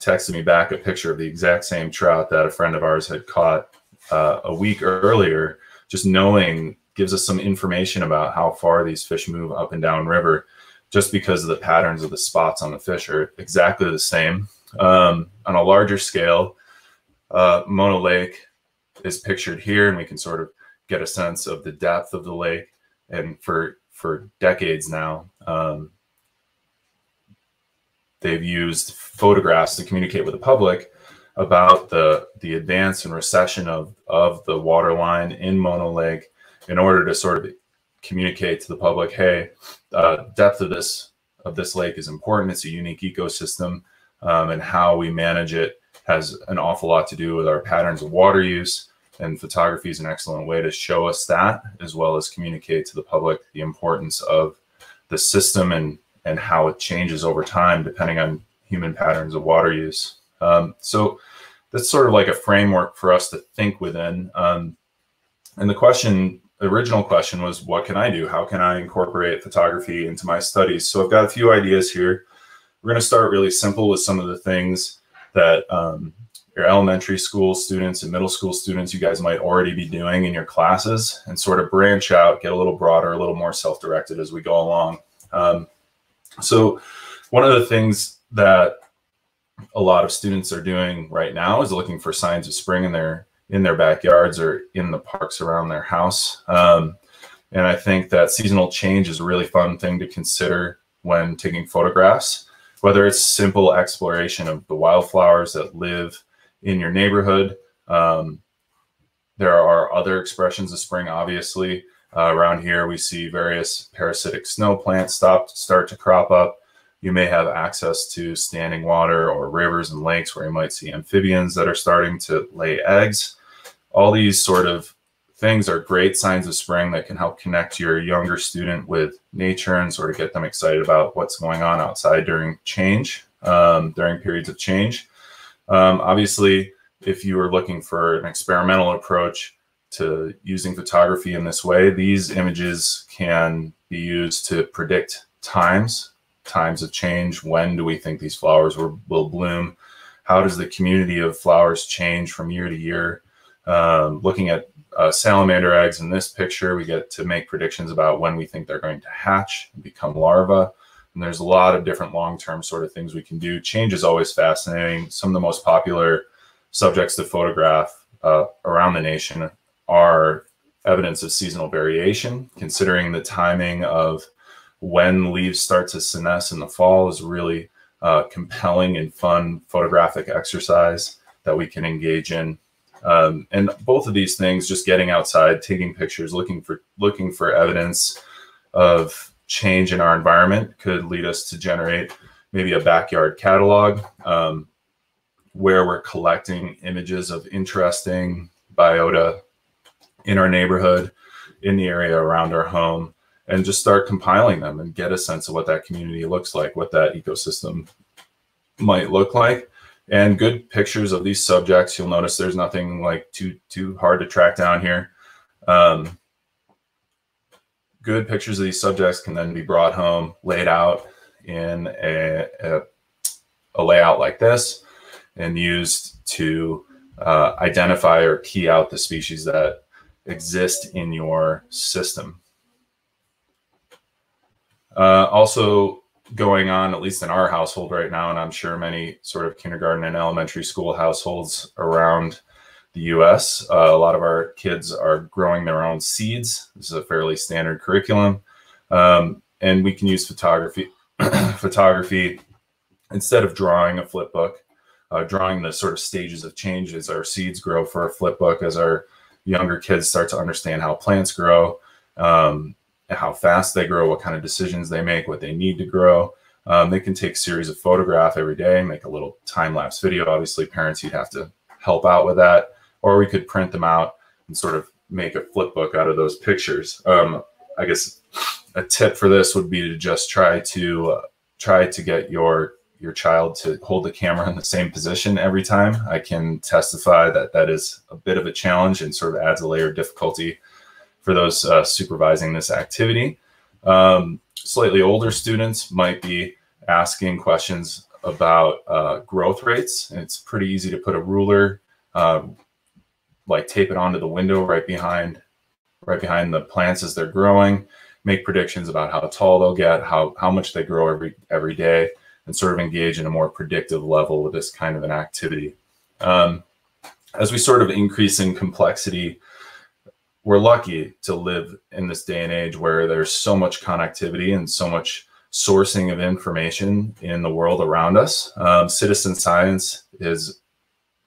texted me back a picture of the exact same trout that a friend of ours had caught uh, a week earlier. Just knowing gives us some information about how far these fish move up and down river just because of the patterns of the spots on the fish are exactly the same. Um, on a larger scale, uh, Mono Lake is pictured here, and we can sort of get a sense of the depth of the lake. And for for decades now, um, they've used photographs to communicate with the public about the the advance and recession of of the water line in Mono Lake in order to sort of communicate to the public, hey, uh, depth of this of this lake is important. It's a unique ecosystem, um, and how we manage it has an awful lot to do with our patterns of water use. And photography is an excellent way to show us that, as well as communicate to the public the importance of the system and and how it changes over time depending on human patterns of water use. Um, so that's sort of like a framework for us to think within. Um, and the question the original question was, what can I do? How can I incorporate photography into my studies? So I've got a few ideas here. We're going to start really simple with some of the things that um, your elementary school students and middle school students, you guys might already be doing in your classes and sort of branch out, get a little broader, a little more self-directed as we go along. Um, so one of the things that a lot of students are doing right now is looking for signs of spring in their in their backyards or in the parks around their house. Um, and I think that seasonal change is a really fun thing to consider when taking photographs, whether it's simple exploration of the wildflowers that live in your neighborhood. Um, there are other expressions of spring, obviously. Uh, around here, we see various parasitic snow plants stop, start to crop up. You may have access to standing water or rivers and lakes where you might see amphibians that are starting to lay eggs all these sort of things are great signs of spring that can help connect your younger student with nature and sort of get them excited about what's going on outside during change, um, during periods of change. Um, obviously, if you are looking for an experimental approach to using photography in this way, these images can be used to predict times, times of change. When do we think these flowers will, will bloom? How does the community of flowers change from year to year? Um, looking at uh, salamander eggs in this picture, we get to make predictions about when we think they're going to hatch and become larvae. And there's a lot of different long-term sort of things we can do. Change is always fascinating. Some of the most popular subjects to photograph uh, around the nation are evidence of seasonal variation. Considering the timing of when leaves start to senesce in the fall is really uh, compelling and fun photographic exercise that we can engage in. Um, and both of these things, just getting outside, taking pictures, looking for looking for evidence of change in our environment, could lead us to generate maybe a backyard catalog um, where we're collecting images of interesting biota in our neighborhood, in the area around our home, and just start compiling them and get a sense of what that community looks like, what that ecosystem might look like. And good pictures of these subjects. You'll notice there's nothing like too too hard to track down here. Um, good pictures of these subjects can then be brought home, laid out in a, a, a layout like this, and used to uh, identify or key out the species that exist in your system. Uh, also going on, at least in our household right now, and I'm sure many sort of kindergarten and elementary school households around the US, uh, a lot of our kids are growing their own seeds. This is a fairly standard curriculum. Um, and we can use photography, photography instead of drawing a flip book, uh, drawing the sort of stages of change as our seeds grow for a flip book, as our younger kids start to understand how plants grow, um, how fast they grow, what kind of decisions they make, what they need to grow. Um, they can take series of photograph every day, make a little time lapse video. Obviously, parents, you'd have to help out with that, or we could print them out and sort of make a flip book out of those pictures. Um, I guess a tip for this would be to just try to uh, try to get your your child to hold the camera in the same position every time. I can testify that that is a bit of a challenge and sort of adds a layer of difficulty for those uh, supervising this activity. Um, slightly older students might be asking questions about uh, growth rates. And it's pretty easy to put a ruler, uh, like tape it onto the window right behind, right behind the plants as they're growing, make predictions about how tall they'll get, how, how much they grow every, every day and sort of engage in a more predictive level with this kind of an activity. Um, as we sort of increase in complexity, we're lucky to live in this day and age where there's so much connectivity and so much sourcing of information in the world around us. Um, citizen science is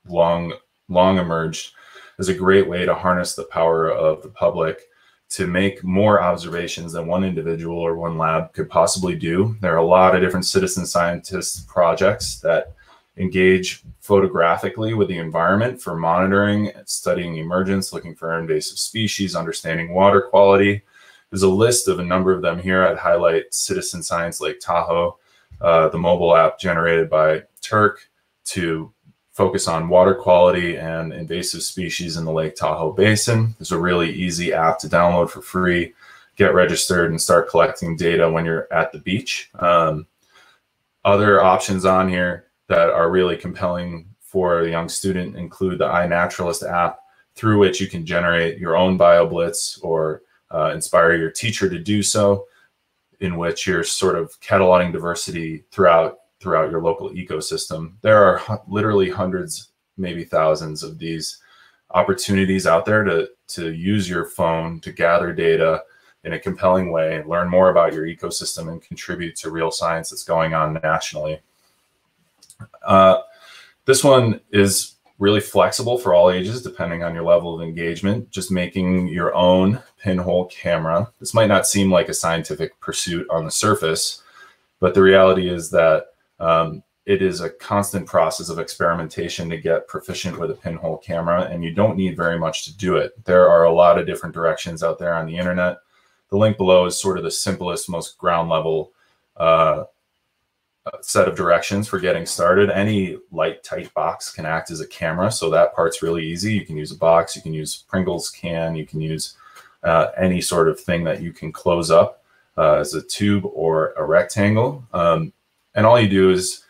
long, long emerged as a great way to harness the power of the public to make more observations than one individual or one lab could possibly do. There are a lot of different citizen scientist projects that engage photographically with the environment for monitoring, studying emergence, looking for invasive species, understanding water quality. There's a list of a number of them here. I'd highlight Citizen Science Lake Tahoe, uh, the mobile app generated by TERC to focus on water quality and invasive species in the Lake Tahoe Basin. It's a really easy app to download for free, get registered, and start collecting data when you're at the beach. Um, other options on here that are really compelling for a young student include the iNaturalist app, through which you can generate your own BioBlitz or uh, inspire your teacher to do so, in which you're sort of cataloging diversity throughout throughout your local ecosystem. There are literally hundreds, maybe thousands of these opportunities out there to, to use your phone to gather data in a compelling way, learn more about your ecosystem and contribute to real science that's going on nationally. Uh, this one is really flexible for all ages, depending on your level of engagement, just making your own pinhole camera. This might not seem like a scientific pursuit on the surface, but the reality is that um, it is a constant process of experimentation to get proficient with a pinhole camera, and you don't need very much to do it. There are a lot of different directions out there on the internet. The link below is sort of the simplest, most ground level uh, set of directions for getting started. Any light tight box can act as a camera, so that part's really easy. You can use a box, you can use Pringles can, you can use uh, any sort of thing that you can close up uh, as a tube or a rectangle. Um, and all you do is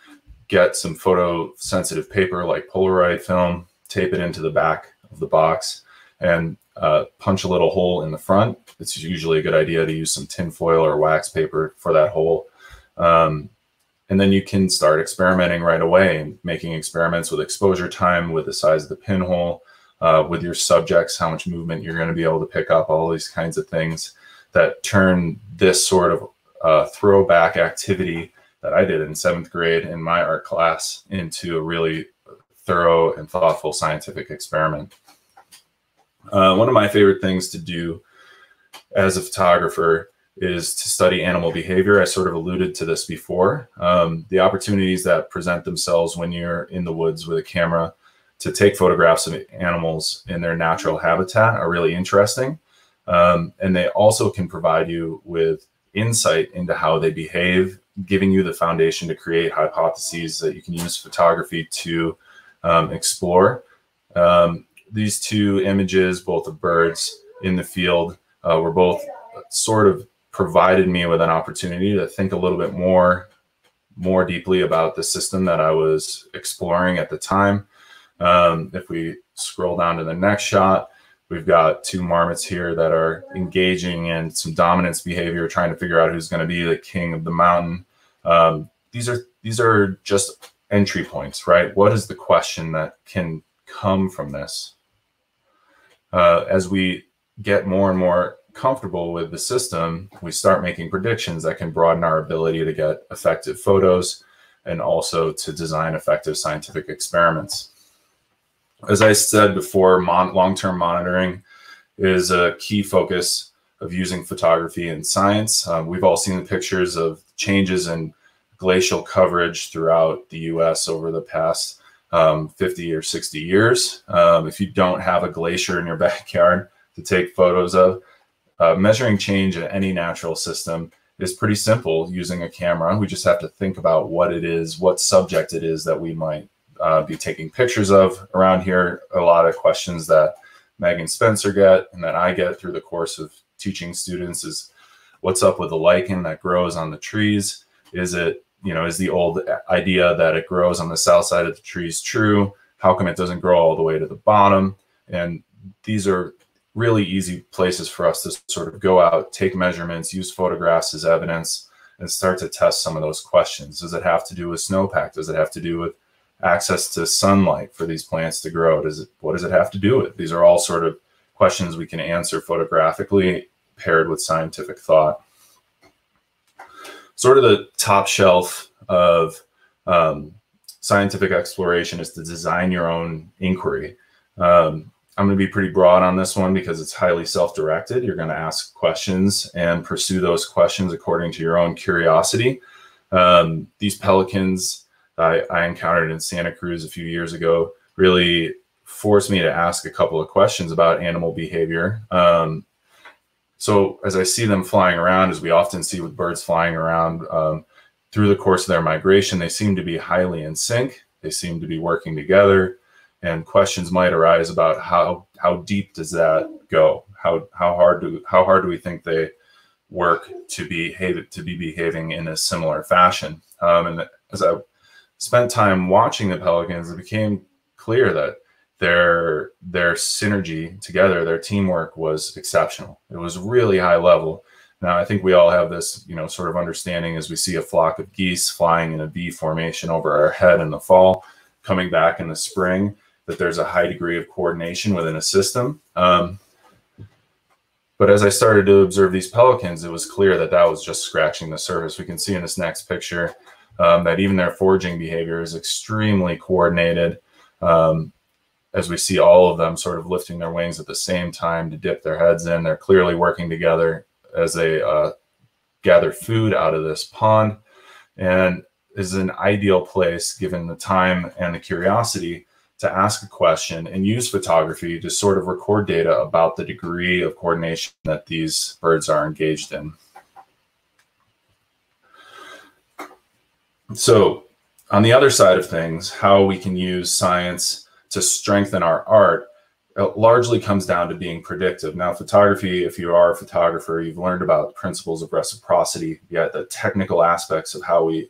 get some photosensitive paper like Polaroid film, tape it into the back of the box, and uh, punch a little hole in the front. It's usually a good idea to use some tin foil or wax paper for that hole. Um, and then you can start experimenting right away, making experiments with exposure time, with the size of the pinhole, uh, with your subjects, how much movement you're going to be able to pick up, all these kinds of things that turn this sort of uh, throwback activity that I did in seventh grade in my art class into a really thorough and thoughtful scientific experiment. Uh, one of my favorite things to do as a photographer is to study animal behavior. I sort of alluded to this before. Um, the opportunities that present themselves when you're in the woods with a camera to take photographs of animals in their natural habitat are really interesting. Um, and they also can provide you with insight into how they behave, giving you the foundation to create hypotheses that you can use photography to um, explore. Um, these two images, both of birds in the field, uh, were both sort of provided me with an opportunity to think a little bit more more deeply about the system that I was exploring at the time. Um, if we scroll down to the next shot, we've got two marmots here that are engaging in some dominance behavior, trying to figure out who's going to be the king of the mountain. Um, these are these are just entry points, right? What is the question that can come from this? Uh, as we get more and more comfortable with the system, we start making predictions that can broaden our ability to get effective photos and also to design effective scientific experiments as I said before, mon- long-term monitoring is a key focus of using photography in science. Um, we've all seen the pictures of changes in glacial coverage throughout the U.S. over the past um, 50 or 60 years. Um, if you don't have a glacier in your backyard to take photos of, uh, measuring change in any natural system is pretty simple using a camera. We just have to think about what it is, what subject it is that we might uh, be taking pictures of around here. A lot of questions that Meg and Spencer get and that I get through the course of teaching students is what's up with the lichen that grows on the trees? Is it, you know, is the old idea that it grows on the south side of the trees true? How come it doesn't grow all the way to the bottom? And these are really easy places for us to sort of go out, take measurements, use photographs as evidence, and start to test some of those questions. Does it have to do with snowpack? Does it have to do with access to sunlight for these plants to grow? Does it, what does it have to do with? These are all sort of questions we can answer photographically paired with scientific thought. Sort of the top shelf of um, scientific exploration is to design your own inquiry. Um, I'm going to be pretty broad on this one because it's highly self-directed. You're going to ask questions and pursue those questions according to your own curiosity. Um, these pelicans I, I encountered in Santa Cruz a few years ago really forced me to ask a couple of questions about animal behavior. Um, so as I see them flying around, as we often see with birds flying around um, through the course of their migration, they seem to be highly in sync. They seem to be working together, and questions might arise about how how deep does that go? How how hard do how hard do we think they work to behave to be behaving in a similar fashion? Um, and as I spent time watching the Pelicans, it became clear that their their synergy together, their teamwork was exceptional. It was really high level. Now I think we all have this, you know, sort of understanding as we see a flock of geese flying in a V formation over our head in the fall, coming back in the spring, that there's a high degree of coordination within a system. Um, but as I started to observe these pelicans, it was clear that that was just scratching the surface. We can see in this next picture um, that even their foraging behavior is extremely coordinated. Um, as we see all of them sort of lifting their wings at the same time to dip their heads in, they're clearly working together as they uh, gather food out of this pond. And is an ideal place given the time and the curiosity to ask a question and use photography to sort of record data about the degree of coordination that these birds are engaged in. So on the other side of things, how we can use science to strengthen our art largely comes down to being predictive. Now, photography, if you are a photographer, you've learned about principles of reciprocity, yet the technical aspects of how we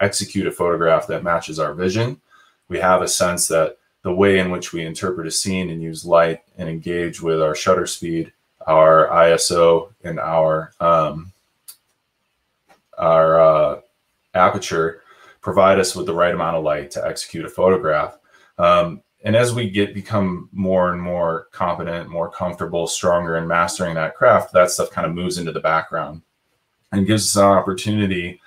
execute a photograph that matches our vision. We have a sense that the way in which we interpret a scene and use light and engage with our shutter speed, our ISO, and our um, our uh, aperture provide us with the right amount of light to execute a photograph. Um, and as we get become more and more competent, more comfortable, stronger in mastering that craft, that stuff kind of moves into the background and gives us an opportunity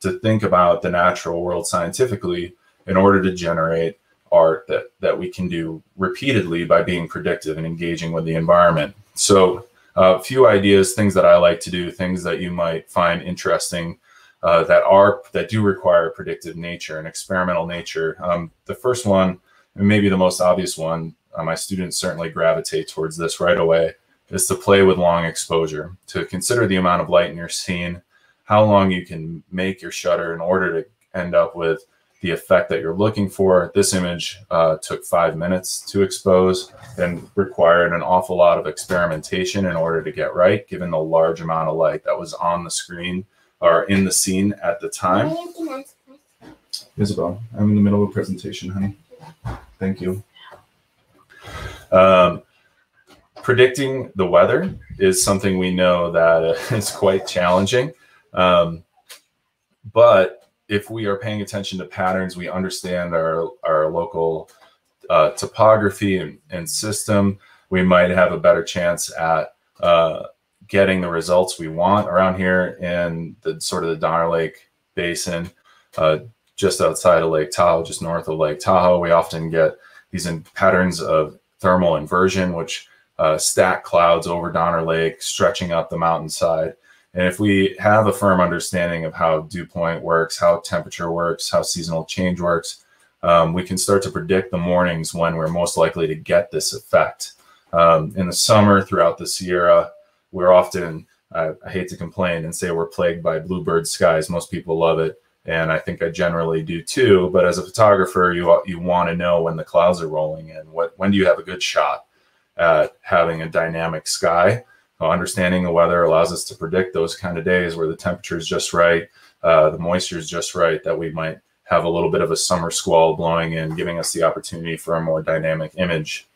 to think about the natural world scientifically in order to generate art that that we can do repeatedly by being predictive and engaging with the environment. So a uh, few ideas, things that I like to do, things that you might find interesting uh, that are that do require a predictive nature and experimental nature. Um, the first one, and maybe the most obvious one, uh, my students certainly gravitate towards this right away, is to play with long exposure, to consider the amount of light in your scene, how long you can make your shutter in order to end up with the effect that you're looking for. This image uh, took five minutes to expose and required an awful lot of experimentation in order to get right, given the large amount of light that was on the screen or in the scene at the time. Isabel, I'm in the middle of a presentation, honey. Thank you. Um, predicting the weather is something we know that uh, quite challenging. Um, but if we are paying attention to patterns, we understand our, our local uh, topography and, and, system, we might have a better chance at uh, getting the results we want around here in the sort of the Donner Lake Basin, uh, just outside of Lake Tahoe, just north of Lake Tahoe. We often get these in patterns of thermal inversion, which uh, stack clouds over Donner Lake, stretching up the mountainside. And if we have a firm understanding of how dew point works, how temperature works, how seasonal change works, um, we can start to predict the mornings when we're most likely to get this effect. Um, in the summer, throughout the Sierra, we're often, I hate to complain and say we're plagued by bluebird skies. Most people love it. And I think I generally do too. But as a photographer, you, you want to know when the clouds are rolling in. What, when do you have a good shot at having a dynamic sky? Understanding the weather allows us to predict those kind of days where the temperature is just right, uh, the moisture is just right, that we might have a little bit of a summer squall blowing in, giving us the opportunity for a more dynamic image.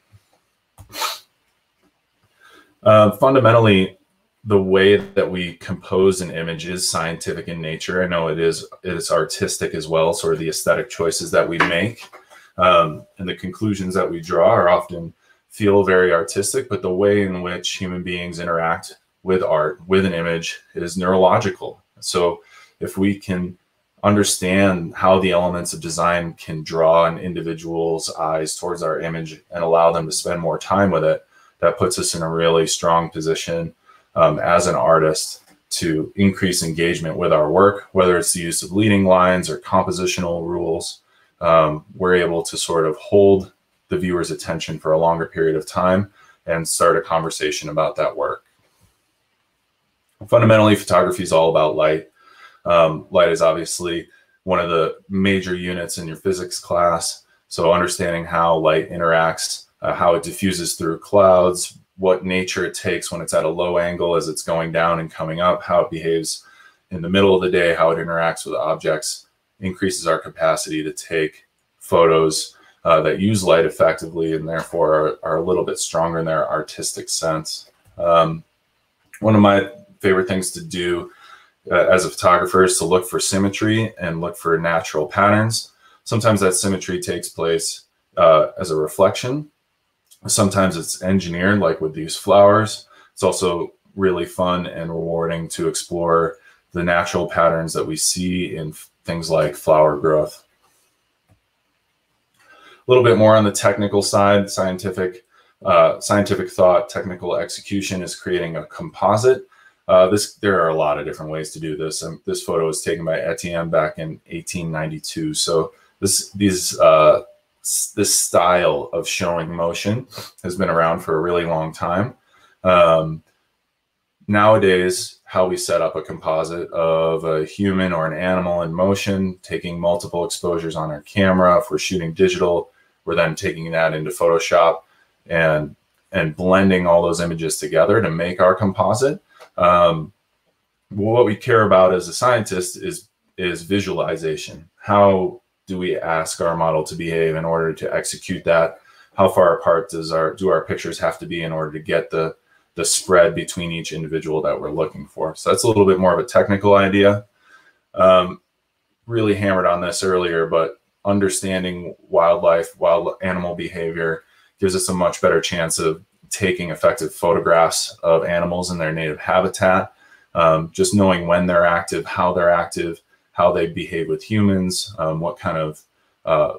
Uh, fundamentally, the way that we compose an image is scientific in nature. I know it is it is artistic as well, sort of the aesthetic choices that we make um, and the conclusions that we draw are often feel very artistic, but the way in which human beings interact with art, with an image, is neurological. So if we can understand how the elements of design can draw an individual's eyes towards our image and allow them to spend more time with it, that puts us in a really strong position um, as an artist to increase engagement with our work, whether it's the use of leading lines or compositional rules. Um, we're able to sort of hold the viewer's attention for a longer period of time and start a conversation about that work. Fundamentally, photography is all about light. Um, light is obviously one of the major units in your physics class. So understanding how light interacts, uh, how it diffuses through clouds, what nature it takes when it's at a low angle as it's going down and coming up, how it behaves in the middle of the day, how it interacts with objects, increases our capacity to take photos uh, that use light effectively and therefore are, are, a little bit stronger in their artistic sense. Um, one of my favorite things to do uh, as a photographer is to look for symmetry and look for natural patterns. Sometimes that symmetry takes place uh, as a reflection. Sometimes it's engineered, like with these flowers. It's also really fun and rewarding to explore the natural patterns that we see in things like flower growth little bit more on the technical side, scientific, uh, scientific thought, technical execution is creating a composite Uh, this there are a lot of different ways to do this. Um, this photo was taken by Etienne back in 1892. So this these uh, this style of showing motion has been around for a really long time. Um, nowadays, how we set up a composite of a human or an animal in motion, taking multiple exposures on our camera. If we're shooting digital, we're then taking that into Photoshop and and blending all those images together to make our composite. Um, what we care about as a scientist is is visualization. How do we ask our model to behave in order to execute that? How far apart does our do our pictures have to be in order to get the the spread between each individual that we're looking for? So that's a little bit more of a technical idea. Um, really hammered on this earlier, but understanding wildlife, wild animal behavior gives us a much better chance of taking effective photographs of animals in their native habitat. Um, just knowing when they're active, how they're active, how they behave with humans, um, what kind of uh,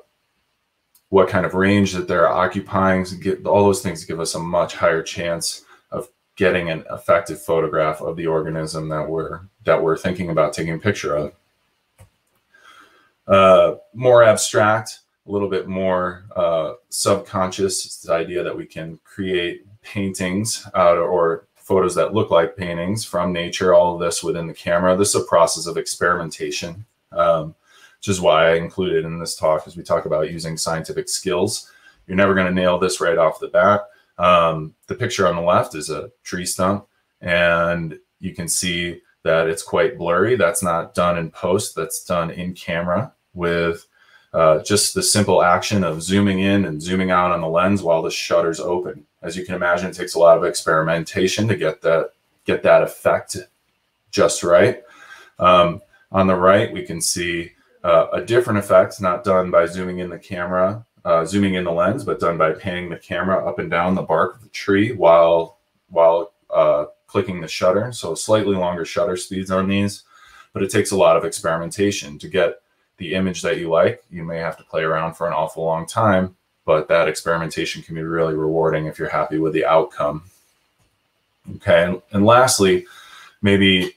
what kind of range that they're occupying. Get, all those things give us a much higher chance of getting an effective photograph of the organism that we're that we're thinking about taking a picture of. Uh, more abstract, a little bit more uh, subconscious. It's the idea that we can create paintings or photos that look like paintings from nature, all of this within the camera. This is a process of experimentation, um, which is why I included in this talk as we talk about using scientific skills. You're never going to nail this right off the bat. Um, the picture on the left is a tree stump, and you can see that it's quite blurry. That's not done in post, that's done in camera with uh, just the simple action of zooming in and zooming out on the lens while the shutter's open. As you can imagine, it takes a lot of experimentation to get that get that effect just right. Um, on the right, we can see uh, a different effect, not done by zooming in the camera, uh, zooming in the lens, but done by panning the camera up and down the bark of the tree while while uh, clicking the shutter. So slightly longer shutter speeds on these, but it takes a lot of experimentation to get the image that you like. You may have to play around for an awful long time, but that experimentation can be really rewarding if you're happy with the outcome. Okay, and, and lastly, maybe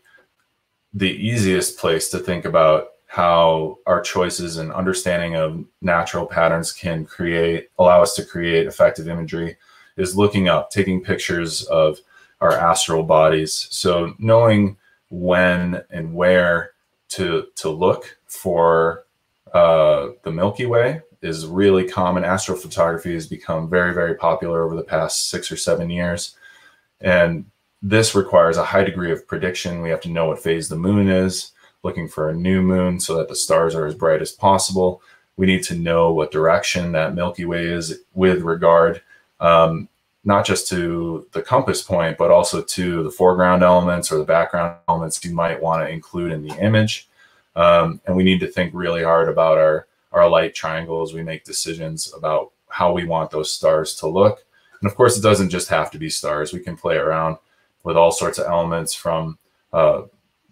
the easiest place to think about how our choices and understanding of natural patterns can create allow us to create effective imagery is looking up taking pictures of our astral bodies so knowing when and where to to look for uh, the Milky Way is really common. Astrophotography has become very, very popular over the past six or seven years. And this requires a high degree of prediction. We have to know what phase the moon is, looking for a new moon so that the stars are as bright as possible. We need to know what direction that Milky Way is with regard, um, not just to the compass point, but also to the foreground elements or the background elements you might want to include in the image. Um, and we need to think really hard about our, our light triangles. We make decisions about how we want those stars to look. And of course, it doesn't just have to be stars. We can play around with all sorts of elements from uh,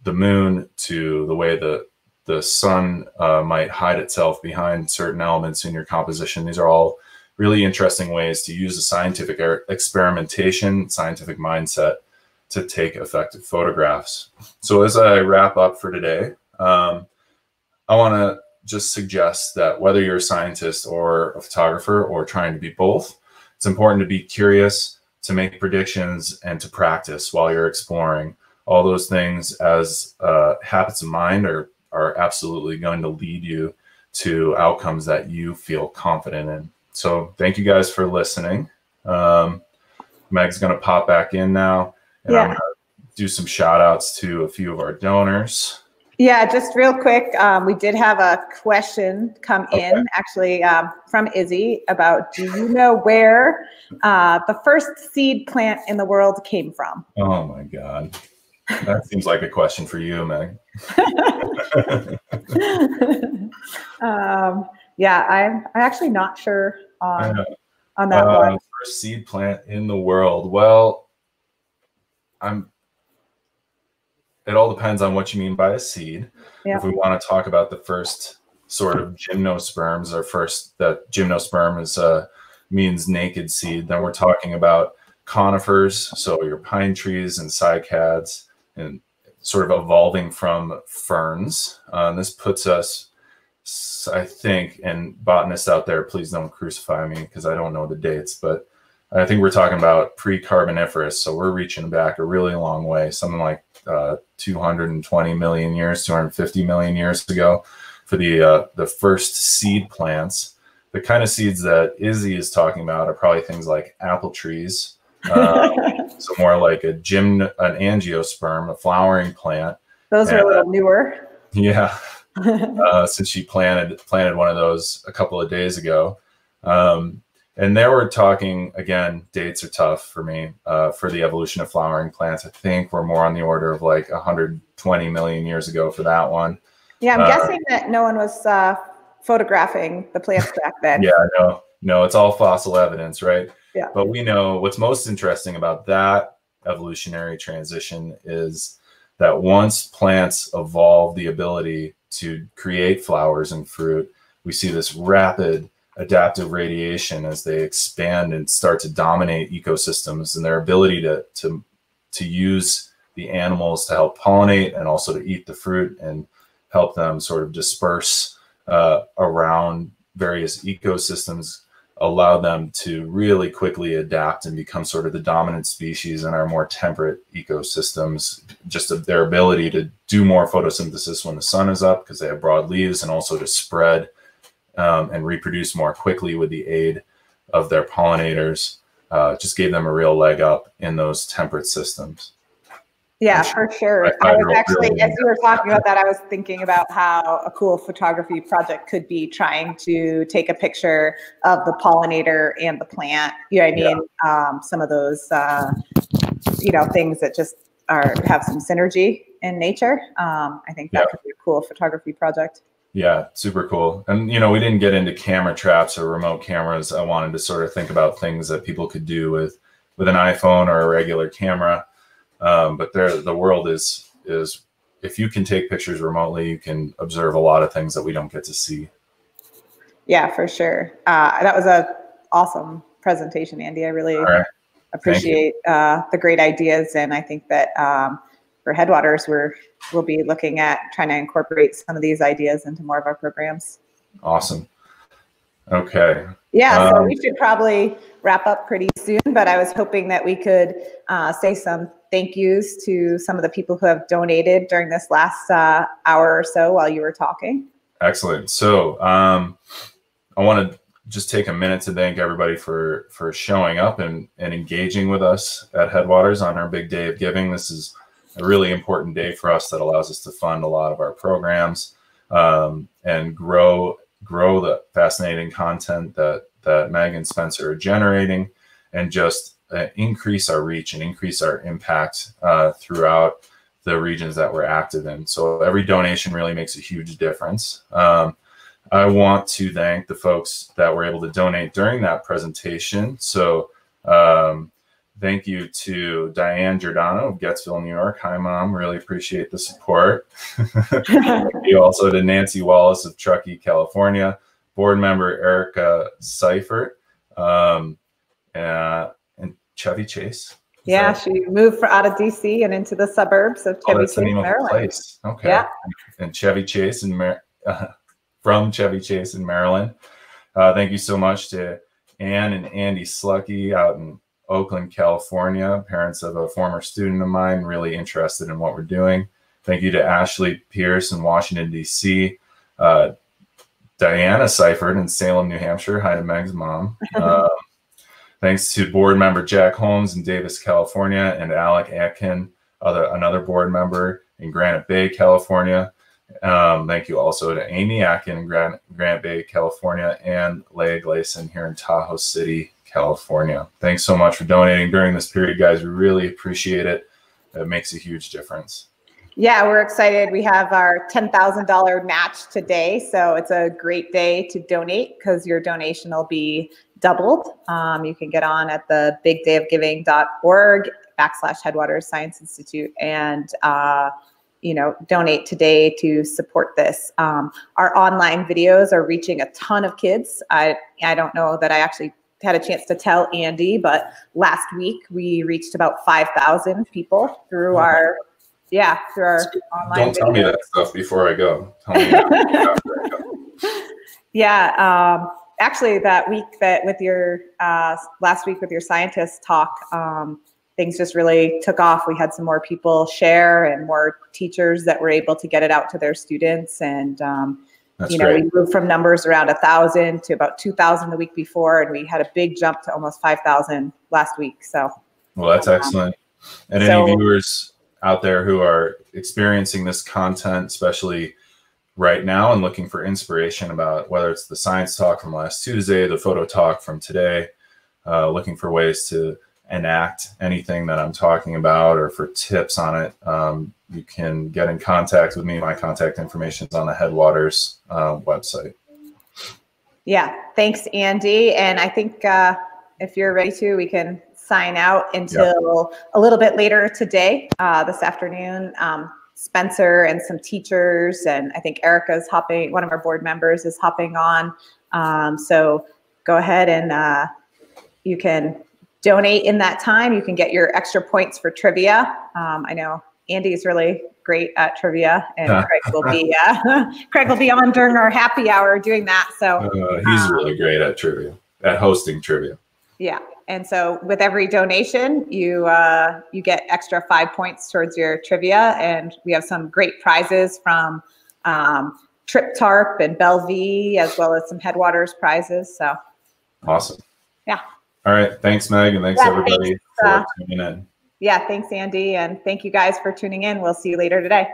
the moon to the way the the sun uh, might hide itself behind certain elements in your composition. These are all really interesting ways to use a scientific er, experimentation, scientific mindset to take effective photographs. So as I wrap up for today, um, I want to just suggest that whether you're a scientist or a photographer or trying to be both, it's important to be curious, to make predictions, and to practice while you're exploring. All those things as uh, habits of mind are, are absolutely going to lead you to outcomes that you feel confident in. So thank you guys for listening. Um, Meg's going to pop back in now, and yeah. I'm going to do some shout outs to a few of our donors. Yeah, just real quick, um, we did have a question come okay. in actually um, from Izzy about do you know where uh, the first seed plant in the world came from? Oh my God. That seems like a question for you, Meg. um, yeah, I'm, I'm actually not sure on, on that uh, one. First seed plant in the world. Well, I'm it all depends on what you mean by a seed. Yeah. If we want to talk about the first sort of gymnosperms, or first that gymnosperm is uh, means naked seed, then we're talking about conifers, so your pine trees and cycads and sort of evolving from ferns. Uh, this puts us, I think, and botanists out there, please don't crucify me because I don't know the dates, but I think we're talking about pre-carboniferous. So we're reaching back a really long way, something like uh, 220 million years, 250 million years ago for the uh, the first seed plants. The kind of seeds that Izzy is talking about are probably things like apple trees, um, so more like a gym, an angiosperm, a flowering plant. Those and, are a little newer. Yeah, uh, since she planted planted one of those a couple of days ago. Um, and there we're talking again. Dates are tough for me uh, for the evolution of flowering plants. I think we're more on the order of like 120 million years ago for that one. Yeah, I'm uh, guessing that no one was uh, photographing the plants back then. Yeah, no, no, it's all fossil evidence, right? Yeah. But we know what's most interesting about that evolutionary transition is that once plants evolve the ability to create flowers and fruit, we see this rapid adaptive radiation as they expand and start to dominate ecosystems and their ability to to to use the animals to help pollinate and also to eat the fruit and help them sort of disperse uh, around various ecosystems allow them to really quickly adapt and become sort of the dominant species in our more temperate ecosystems. Just their ability to do more photosynthesis when the sun is up because they have broad leaves and also to spread um, and reproduce more quickly with the aid of their pollinators uh, just gave them a real leg up in those temperate systems. Yeah, for sure. I, I was actually, as you were talking about that, I was thinking about how a cool photography project could be trying to take a picture of the pollinator and the plant. You know what I mean? Yeah. Um, some of those, uh, you know, things that just are have some synergy in nature. Um, I think that yeah. could be a cool photography project. Yeah, super cool. And you know, we didn't get into camera traps or remote cameras. I wanted to sort of think about things that people could do with with an iPhone or a regular camera. Um, but there, the world is is if you can take pictures remotely, you can observe a lot of things that we don't get to see. Yeah, for sure. Uh, that was a awesome presentation, Andy. I really right. appreciate uh, the great ideas, and I think that um, for Headwaters, we're we'll be looking at trying to incorporate some of these ideas into more of our programs. Awesome. Okay. Yeah, um, so we should probably wrap up pretty soon, but I was hoping that we could uh, say some thank yous to some of the people who have donated during this last uh, hour or so while you were talking. Excellent. So um, I want to just take a minute to thank everybody for for showing up and, and engaging with us at Headwaters on our big day of giving. This is a really important day for us that allows us to fund a lot of our programs um, and grow grow the fascinating content that that Meg and Spencer are generating, and just uh, increase our reach and increase our impact uh, throughout the regions that we're active in. So every donation really makes a huge difference. Um, I want to thank the folks that were able to donate during that presentation. So um, thank you to Diane Giordano of Getzville, New York. Hi, Mom. Really appreciate the support. thank you also to Nancy Wallace of Truckee, California, board member Erica Seifert, um, uh, and Chevy Chase. Yeah, that... she moved out of DC and into the suburbs of Chevy oh, Chase, Maryland. Place. Okay. Yeah. And Chevy Chase and Mar- uh, from Chevy Chase in Maryland. Uh, thank you so much to Ann and Andy Slucky out in Oakland, California, parents of a former student of mine, really interested in what we're doing. Thank you to Ashley Pierce in Washington, D.C., uh, Diana Seifert in Salem, New Hampshire. Hi to Meg's mom. Um, thanks to board member Jack Holmes in Davis, California, and Alec Atkin, other, another board member in Granite Bay, California. Um, thank you also to Amy Atkin in Granite Bay, California, and Leah Gleason here in Tahoe City, California. Thanks so much for donating during this period, guys. We really appreciate it. It makes a huge difference. Yeah, we're excited. We have our $10,000 match today. So it's a great day to donate because your donation will be doubled. Um, you can get on at the bigdayofgiving.org backslash Headwaters Science Institute and uh, you know donate today to support this um, our online videos are reaching a ton of kids i i don't know that i actually had a chance to tell Andy, but last week we reached about 5,000 people through our Yeah, through our online. Don't tell me that stuff before I go. Tell me after I go. Yeah, um, actually, that week that with your uh, last week with your scientist talk, um, things just really took off. We had some more people share and more teachers that were able to get it out to their students. And um, That's you know, great. we moved from numbers around a thousand to about two thousand the week before, and we had a big jump to almost five thousand last week. So Well, that's excellent. And So- any viewers out there who are experiencing this content, especially right now, and looking for inspiration about whether it's the science talk from last Tuesday, the photo talk from today, uh, looking for ways to enact anything that I'm talking about or for tips on it, um, you can get in contact with me. My contact information is on the Headwaters uh, website. yeah, thanks, Andy. And I think uh, if you're ready to, we can sign out until a little bit later today, uh, this afternoon. Um, Spencer and some teachers, and I think Erica's hopping, one of our board members is hopping on. Um, so go ahead and uh, you can donate in that time. You can get your extra points for trivia. Um, I know Andy is really great at trivia, and. Craig will be uh, Craig will be on during our happy hour doing that. So Uh, he's really great at trivia, at hosting trivia. yeah, and so with every donation, you uh, you get extra five points towards your trivia, and we have some great prizes from um, Trip Tarp and Bellevue, as well as some Headwaters prizes. So Awesome. Yeah. All right. Thanks, Meg, and thanks Yeah, everybody uh, for tuning in. yeah, thanks Andy, and thank you guys for tuning in. We'll see you later today.